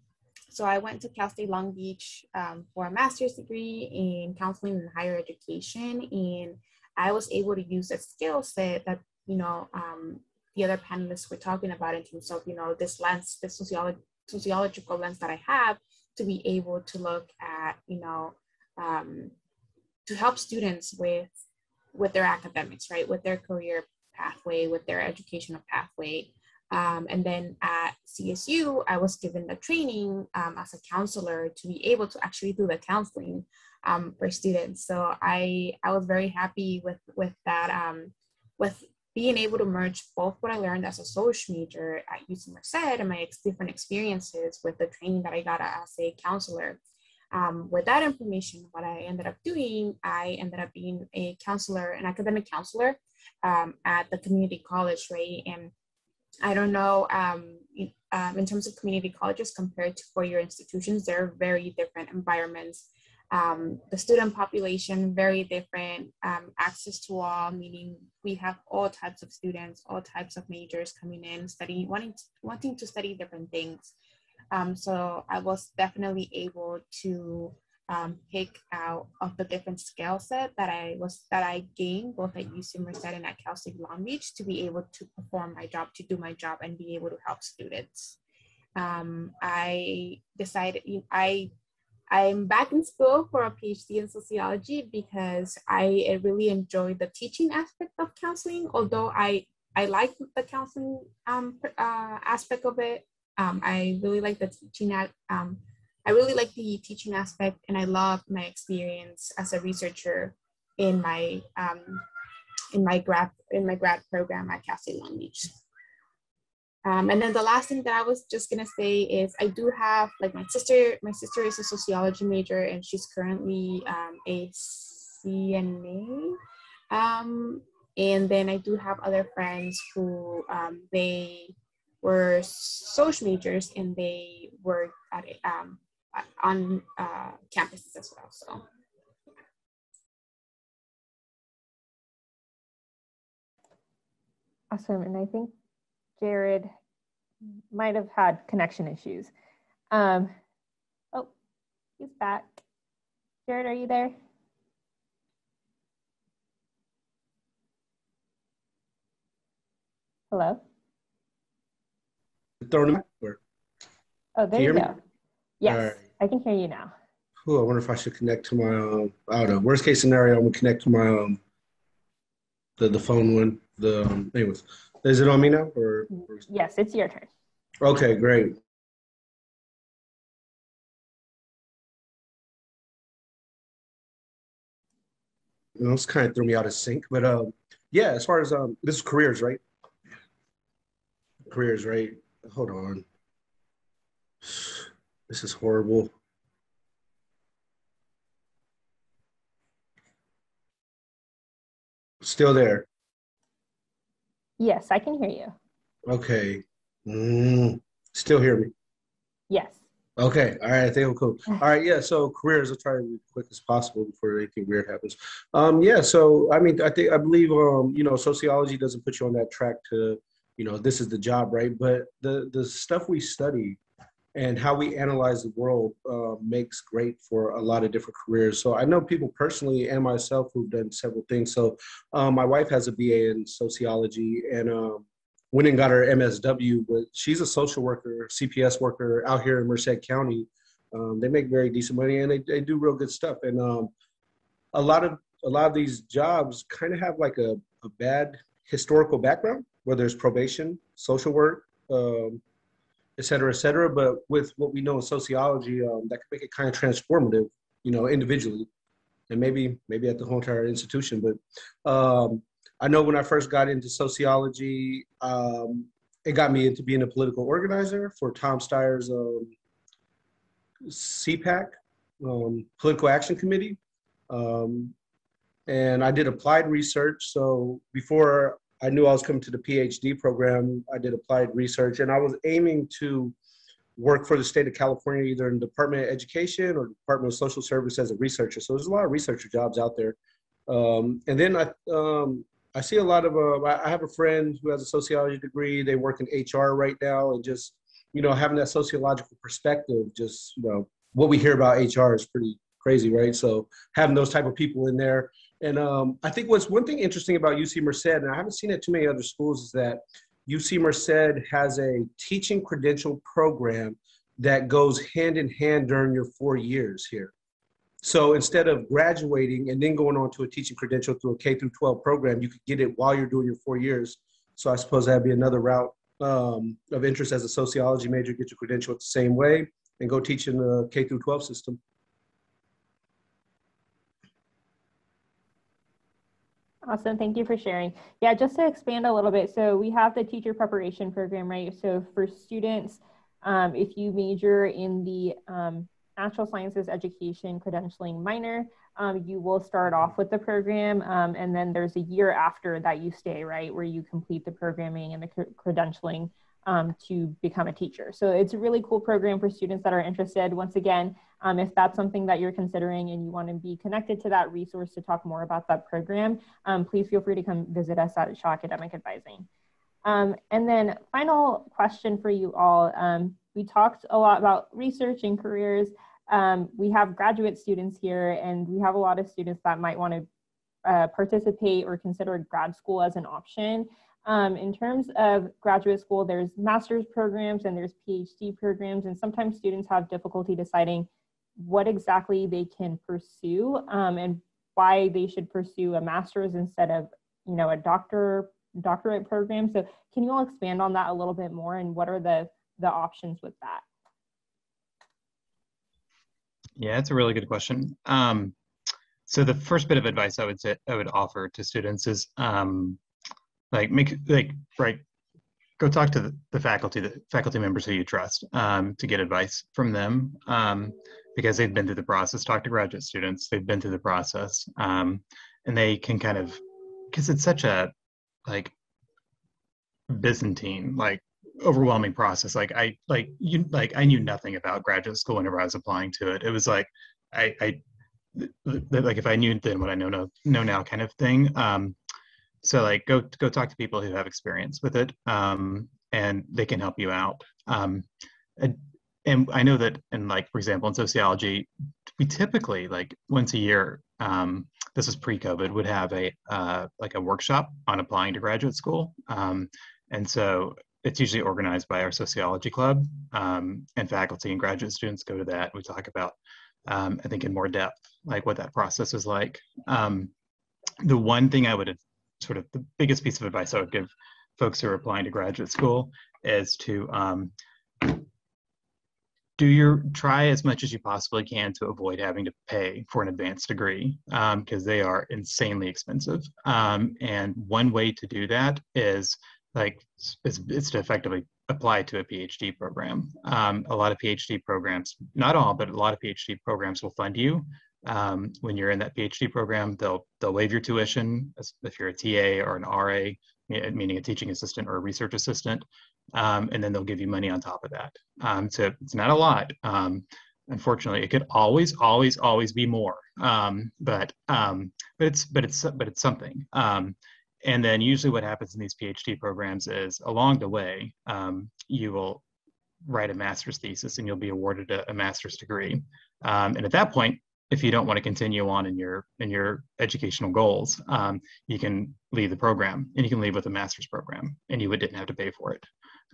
so I went to Cal State Long Beach um, for a master's degree in counseling and higher education, and I was able to use a skill set that you know um, the other panelists were talking about in terms of you know this lens, this sociology sociological lens that I have to be able to look at, you know, um, to help students with with their academics, right, with their career pathway, with their educational pathway. Um, and then at CSU, I was given the training um, as a counselor to be able to actually do the counseling um, for students. So I I was very happy with with that um, with being able to merge both what I learned as a social major at UC Merced and my ex- different experiences with the training that I got as a counselor. Um, with that information, what I ended up doing, I ended up being a counselor, an academic counselor um, at the community college, right? And I don't know, um, um in terms of community colleges compared to four-year institutions, they're very different environments um, the student population very different um, access to all meaning we have all types of students all types of majors coming in studying wanting to, wanting to study different things um, so i was definitely able to um, pick out of the different skill set that i was that i gained both at uc merced and at cal state long beach to be able to perform my job to do my job and be able to help students um, i decided i I'm back in school for a PhD in sociology because I really enjoy the teaching aspect of counseling. Although I I like the counseling um, uh, aspect of it, um, I really like the teaching. Um, I really like the teaching aspect, and I love my experience as a researcher in my um, in my grad in my grad program at Cal State Long Beach. Um, and then the last thing that I was just gonna say is I do have like my sister. My sister is a sociology major, and she's currently um, a CNA. Um, and then I do have other friends who um, they were social majors and they work at um, on uh, campuses as well. So. Awesome. And I think Jared might have had connection issues. Um, oh, he's back. Jared, are you there? Hello? Throwing him Oh, there you, you go. Me? Yes, right. I can hear you now. Cool. I wonder if I should connect to my um, I don't know. Worst case scenario, I'm gonna connect to my um the the phone one. The um, anyways. Is it on me now? Or, or yes, it's your turn. Okay, great. You know, it's kind of threw me out of sync, but um, yeah, as far as um, this is careers, right? Careers, right? Hold on. This is horrible. Still there. Yes, I can hear you. Okay. Mm, still hear me. Yes. Okay. All right. I think I'm cool. All right. Yeah. So careers, I'll try to be as quick as possible before anything weird happens. Um, yeah. So, I mean, I think, I believe, um, you know, sociology doesn't put you on that track to, you know, this is the job, right? But the, the stuff we study and how we analyze the world uh, makes great for a lot of different careers. So I know people personally and myself who've done several things. So um, my wife has a BA in sociology and um, went and got her MSW, but she's a social worker, CPS worker out here in Merced County. Um, they make very decent money and they, they do real good stuff. And um, a lot of a lot of these jobs kind of have like a, a bad historical background, whether it's probation, social work, um, et cetera, et cetera. But with what we know in sociology, um, that could make it kind of transformative, you know, individually, and maybe maybe at the whole entire institution. But um, I know when I first got into sociology, um, it got me into being a political organizer for Tom Steyer's um, CPAC, um, Political Action Committee. Um, and I did applied research. So before I knew I was coming to the PhD program, I did applied research, and I was aiming to work for the state of California, either in the Department of Education or Department of Social Service as a researcher. So there's a lot of researcher jobs out there. Um, and then I, um, I see a lot of, uh, I have a friend who has a sociology degree. They work in HR right now and just, you know, having that sociological perspective, just, you know, what we hear about HR is pretty crazy, right? So having those type of people in there. And um, I think what's one thing interesting about UC Merced, and I haven't seen it too many other schools, is that UC Merced has a teaching credential program that goes hand in hand during your four years here. So instead of graduating and then going on to a teaching credential through a K through 12 program, you could get it while you're doing your four years. So I suppose that'd be another route um, of interest as a sociology major, get your credential the same way and go teach in the K through 12 system. Awesome. Thank you for sharing. Yeah, just to expand a little bit. So we have the teacher preparation program, right? So for students, um, if you major in the um, natural sciences education credentialing minor, um, you will start off with the program. Um, and then there's a year after that you stay, right, where you complete the programming and the credentialing um, to become a teacher. So it's a really cool program for students that are interested. Once again, um, if that's something that you're considering and you want to be connected to that resource to talk more about that program, um, please feel free to come visit us at SSHA Academic Advising. Um, and then final question for you all. Um, we talked a lot about research and careers um, we have graduate students here and we have a lot of students that might want to uh, participate or consider grad school as an option. Um, in terms of graduate school, there's master's programs and there's PhD programs, and sometimes students have difficulty deciding what exactly they can pursue um, and why they should pursue a master's instead of, you know, a doctor doctorate program. So can you all expand on that a little bit more and what are the the options with that? Yeah, it's a really good question. Um, so the first bit of advice I would say I would offer to students is um, like make like right go talk to the, faculty the faculty members who you trust um, to get advice from them um, because they've been through the process talk to graduate students they've been through the process um, and they can kind of because it's such a like byzantine like overwhelming process. Like I like you like I knew nothing about graduate school whenever I was applying to it. It was like I I like if I knew then what I know know, know now kind of thing. Um, so like go go talk to people who have experience with it, um, and they can help you out. Um, and, and I know that in like for example in sociology, we typically like once a year. Um, this was pre-COVID. Would have a uh, like a workshop on applying to graduate school. Um, and so it's usually organized by our sociology club um, and faculty and graduate students go to that. We talk about, um, I think in more depth, like what that process is like. Um, the one thing I would sort of the biggest piece of advice I would give folks who are applying to graduate school is to um, do your try as much as you possibly can to avoid having to pay for an advanced degree because um, they are insanely expensive. Um, and one way to do that is like it's, it's to effectively apply to a PhD program. Um, a lot of PhD programs, not all, but a lot of PhD programs will fund you. Um, when you're in that PhD program, they'll they'll waive your tuition if you're a TA or an RA, meaning a teaching assistant or a research assistant um, and then they'll give you money on top of that. Um, so it's not a lot. Um, unfortunately, it could always, always, always be more. Um, but um, but it's but it's but it's something. Um, and then usually what happens in these PhD programs is along the way you will write a master's thesis and you'll be awarded a, a master's degree. and at that point, if you don't want to continue on in your in your educational goals, um, you can leave the program and you can leave with a master's program, and you didn't have to pay for it.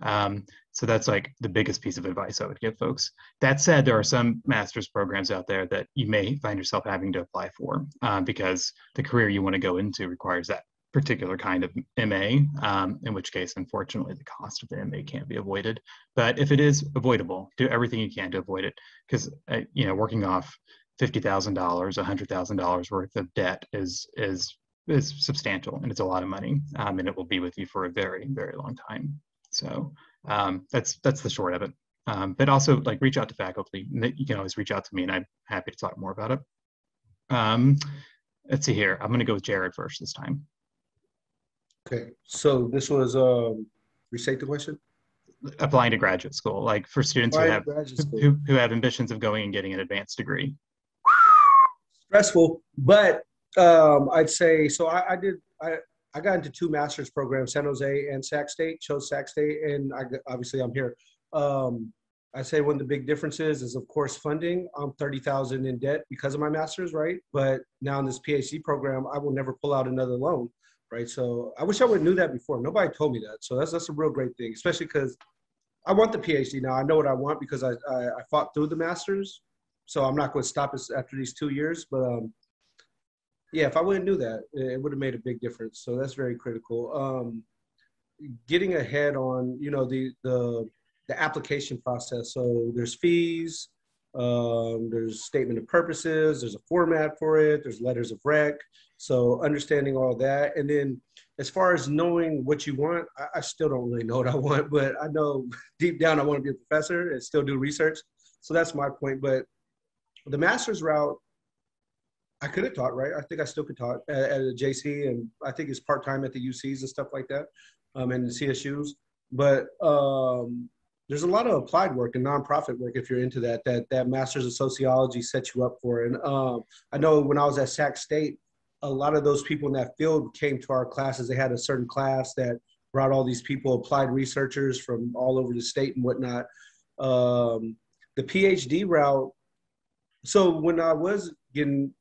Um, so that's like the biggest piece of advice I would give folks. That said, there are some master's programs out there that you may find yourself having to apply for um, because the career you want to go into requires that particular kind of MA, um, in which case, unfortunately, the cost of the MA can't be avoided. But if it is avoidable, do everything you can to avoid it because, uh, you know, working off $50,000, a $100,000 worth of debt is, is, is substantial and it's a lot of money um, and it will be with you for a very, very long time. So um, that's that's the short of it. Um, but also like reach out to faculty. You can always reach out to me, and I'm happy to talk more about it. Um, let's see here. I'm going to go with Jared first this time. Okay, so this was um, restate the question. Applying to graduate school, like for students who have who, who have ambitions of going and getting an advanced degree. Stressful, but um, I'd say so. I, I did. I I got into two master's programs, San Jose and Sac State. Chose Sac State, and I, obviously I'm here. Um, I say one of the big differences is, of course, funding. I'm thirty thousand in debt because of my master's, right? But now in this PhD program, I will never pull out another loan, right? So I wish I would have knew that before. Nobody told me that, so that's that's a real great thing, especially because I want the PhD now. I know what I want because I I, I fought through the master's, so I'm not going to stop after these two years. But um, yeah, if I would have knew that, it would have made a big difference. So that's very critical. Um, getting ahead on, you know, the the the application process. So there's fees, um, there's statement of purposes, there's a format for it, there's letters of rec. So understanding all that, and then as far as knowing what you want, I, I still don't really know what I want, but I know deep down I want to be a professor and still do research. So that's my point. But the master's route I could have taught, right? I think I still could taught at, at JC, and I think it's part time at the UCs and stuff like that, um, and the CSUs. But um, there's a lot of applied work and nonprofit work if you're into that. That that Masters of Sociology sets you up for. And um, I know when I was at Sac State, a lot of those people in that field came to our classes. They had a certain class that brought all these people, applied researchers from all over the state and whatnot. Um, the PhD route. So when I was getting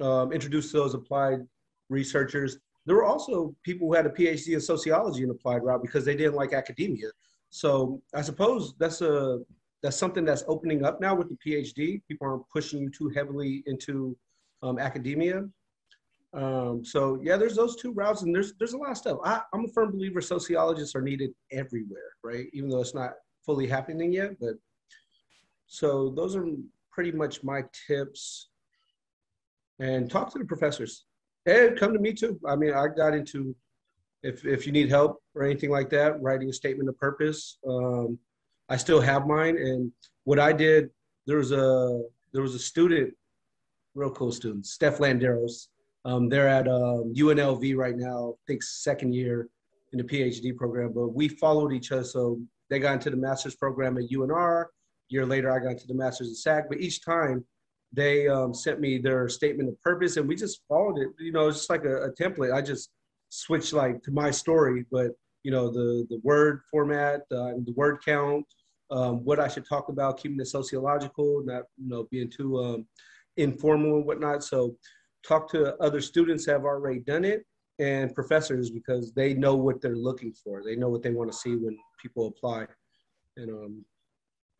um, introduced to those applied researchers. There were also people who had a PhD in sociology in applied route because they didn't like academia. So I suppose that's a that's something that's opening up now with the PhD. People aren't pushing you too heavily into um, academia. Um, so yeah, there's those two routes, and there's there's a lot of stuff. I, I'm a firm believer sociologists are needed everywhere, right? Even though it's not fully happening yet, but so those are pretty much my tips and talk to the professors. And come to me too. I mean, I got into if if you need help or anything like that, writing a statement of purpose. Um, I still have mine, and what I did there was a there was a student, real cool student, Steph Landeros. Um, they're at um, UNLV right now, I think second year in the PhD program. But we followed each other, so they got into the master's program at UNR. Year later, I got into the master's at SAC. But each time, they um, sent me their statement of purpose and we just followed it. You know it's just like a, a, template. I just switched like to my story but you know the the word format uh, the word count um, what i should talk about keeping it sociological not you know being too um, informal and whatnot. So talk to other students have already done it and professors because they know what they're looking for. They know what they want to see when people apply. And um,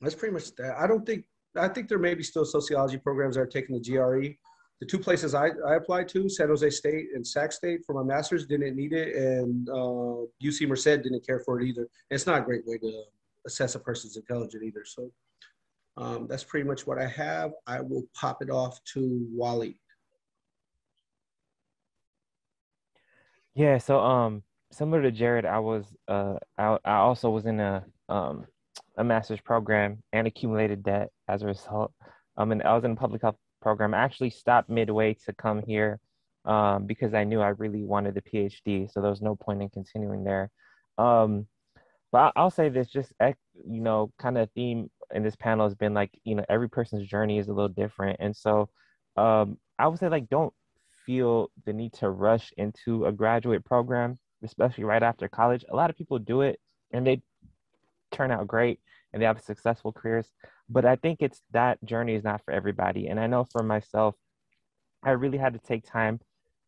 that's pretty much that i don't think I think there may be still sociology programs that are taking the GRE. The two places I, I applied to, San Jose State and Sac State for my master's, didn't need it, and uh, UC Merced didn't care for it either. And it's not a great way to assess a person's intelligence either. So Um, that's pretty much what I have. I will pop it off to Wally. Yeah, so um similar to Jared, I was uh I, I also was in a um a master's program and accumulated debt as a result. Um and I was in a public health program. I actually stopped midway to come here um because I knew I really wanted the PhD, so there was no point in continuing there. Um but I'll say this just you know kind of theme in this panel has been like you know every person's journey is a little different and so um I would say like don't feel the need to rush into a graduate program, especially right after college. A lot of people do it and they turn out great and they have successful careers. But I think it's that journey is not for everybody. And I know for myself, I really had to take time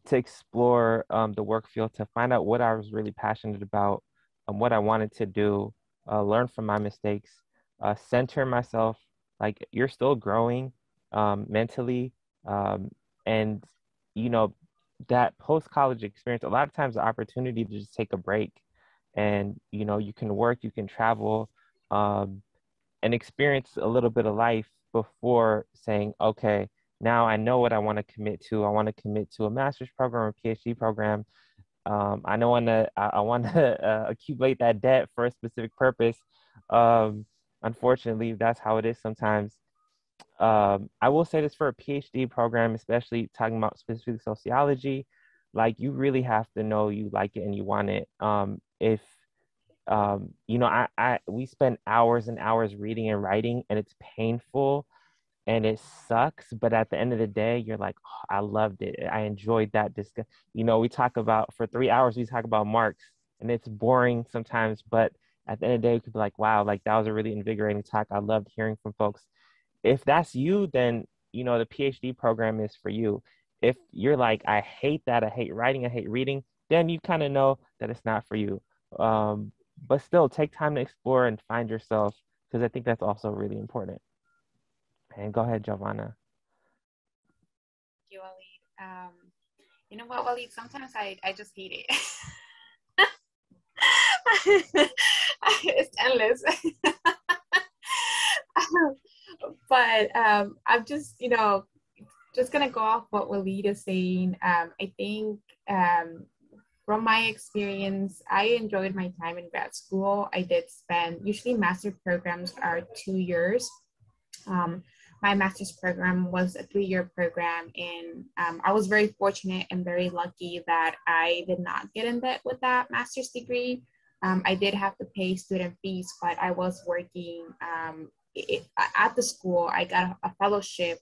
to explore um, the work field to find out what I was really passionate about, um, what I wanted to do, uh, learn from my mistakes, uh, center myself. Like you're still growing um, mentally, um, and you know, that post college experience, a lot of times the opportunity to just take a break and, you know, you can work, you can travel, um, and experience a little bit of life before saying, okay, now I know what I want to commit to. I want to commit to a master's program or PhD program. Um, I know want to I, I want to uh, accumulate that debt for a specific purpose. Um, unfortunately, that's how it is sometimes um, I will say this for a PhD program, especially talking about specifically sociology, like you really have to know you like it and you want it. Um, if um, you know, I, I we spend hours and hours reading and writing, and it's painful and it sucks. But at the end of the day, you're like, oh, I loved it. I enjoyed that discussion. You know, we talk about for three hours, we talk about Marx, and it's boring sometimes. But at the end of the day, we could be like, wow, like that was a really invigorating talk. I loved hearing from folks if that's you, then you know the PhD program is for you. If you're like, I hate that, I hate writing, I hate reading, then you kind of know that it's not for you. Um, but still, take time to explore and find yourself because I think that's also really important. And go ahead, Giovanna. Thank you, Walid. Um, you know what, Walid? Sometimes I, I just hate it. it's endless but um, I'm just, you know, just gonna go off what Walid is saying. Um, I think um, from my experience, I enjoyed my time in grad school. I did spend usually master programs are two years. Um, my master's program was a three-year program, and um, I was very fortunate and very lucky that I did not get in debt with that master's degree. Um, I did have to pay student fees, but I was working um, it, at the school, I got a, fellowship,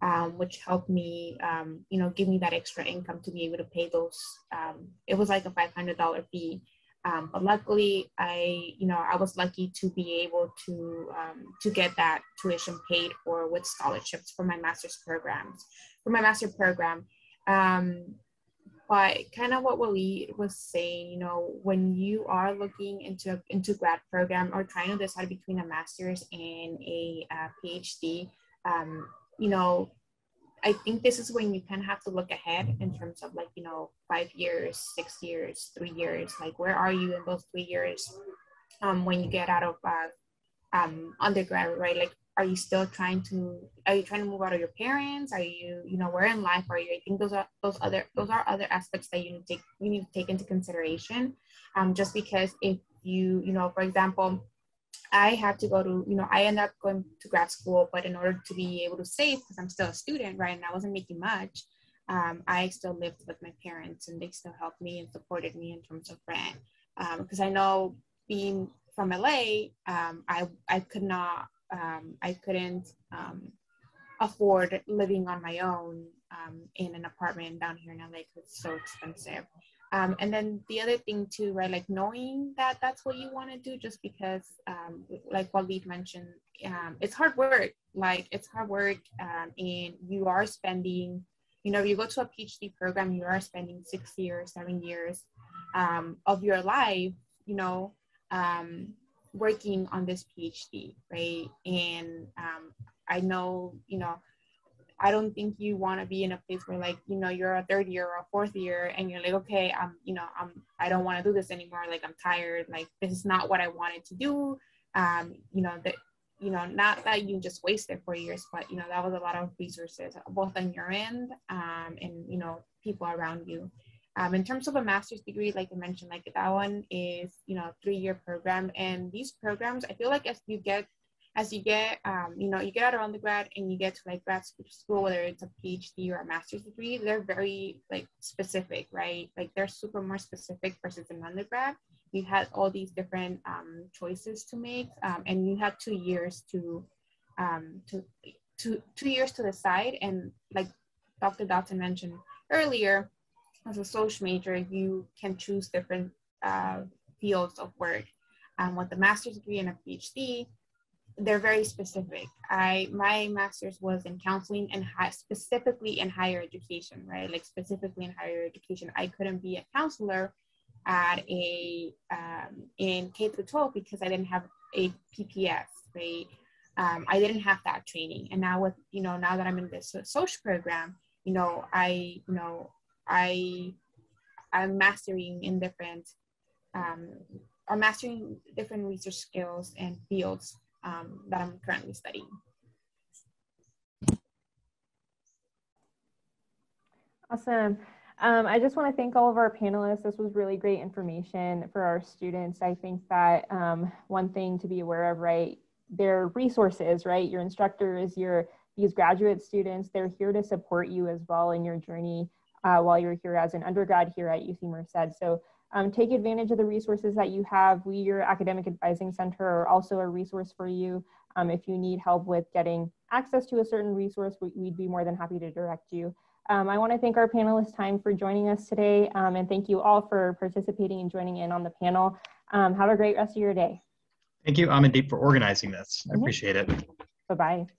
um, which helped me, um, you know, give me that extra income to be able to pay those. Um, it was like a $500 fee. Um, but luckily, I, you know, I was lucky to be able to um, to get that tuition paid for with scholarships for my master's programs, for my master program. Um, but kind of what Walid was saying, you know, when you are looking into into grad program or trying to decide between a master's and a uh, PhD, um, you know, I think this is when you kind of have to look ahead in terms of like, you know, five years, six years, three years, like where are you in those three years um, when you get out of uh, um, undergrad, right? Like are you still trying to are you trying to move out of your parents are you you know where in life are you i think those are those other those are other aspects that you need to take you need to take into consideration um, just because if you you know for example i had to go to you know i ended up going to grad school but in order to be able to save because i'm still a student right and i wasn't making much um, i still lived with my parents and they still helped me and supported me in terms of rent because um, i know being from la um, i i could not um, I couldn't um, afford living on my own um, in an apartment down here in LA because it's so expensive. Um, and then the other thing too, right? Like knowing that that's what you want to do, just because, um, like Walid mentioned, um, it's hard work. Like it's hard work, and you are spending. You know, if you go to a PhD program, you are spending six years, seven years of your life. You know, um, working on this PhD, right? And um, I know, you know, I don't think you want to be in a place where like, you know, you're a third year or a fourth year and you're like, okay, I'm, you know, I'm, I don't want to do this anymore. Like I'm tired. Like this is not what I wanted to do. Um, you know, that you know, not that you just wasted four years, but you know, that was a lot of resources, both on your end um, and you know, people around you. Um, in terms of a master's degree, like I mentioned, like that one is you know three-year program, and these programs, I feel like as you get as you get, um, you know, you get out of undergrad and you get to like grad school, whether it's a PhD or a master's degree, they're very like specific, right? Like they're super more specific versus an undergrad. You had all these different um, choices to make, um, and you had two years to, um, to, to, two years to decide. And like Dr. Dodson mentioned earlier, as a social major, you can choose different uh, fields of work. Um, with a master's degree and a PhD, they're very specific. I my master's was in counseling and high, specifically in higher education, right? Like specifically in higher education. I couldn't be a counselor at a um, in K through 12 because I didn't have a PPS, right? Um, I didn't have that training, and now with you know now that I'm in this social program, you know I you know I I'm mastering in different um, are mastering different research skills and fields um, that I'm currently studying. Awesome. Um, I just want to thank all of our panelists. This was really great information for our students. I think that um, one thing to be aware of, right, their resources, right, your instructors, your these graduate students, they're here to support you as well in your journey uh, while you're here as an undergrad here at UC Merced. So um, take advantage of the resources that you have. We, your Academic Advising Center, are also a resource for you. Um, if you need help with getting access to a certain resource, we, would be more than happy to direct you. Um, I want to thank our panelists time for joining us today, um, and thank you all for participating and joining in on the panel. Um, have a great rest of your day. Thank you, Amandeep, for organizing this. I mm -hmm. appreciate it. Bye-bye.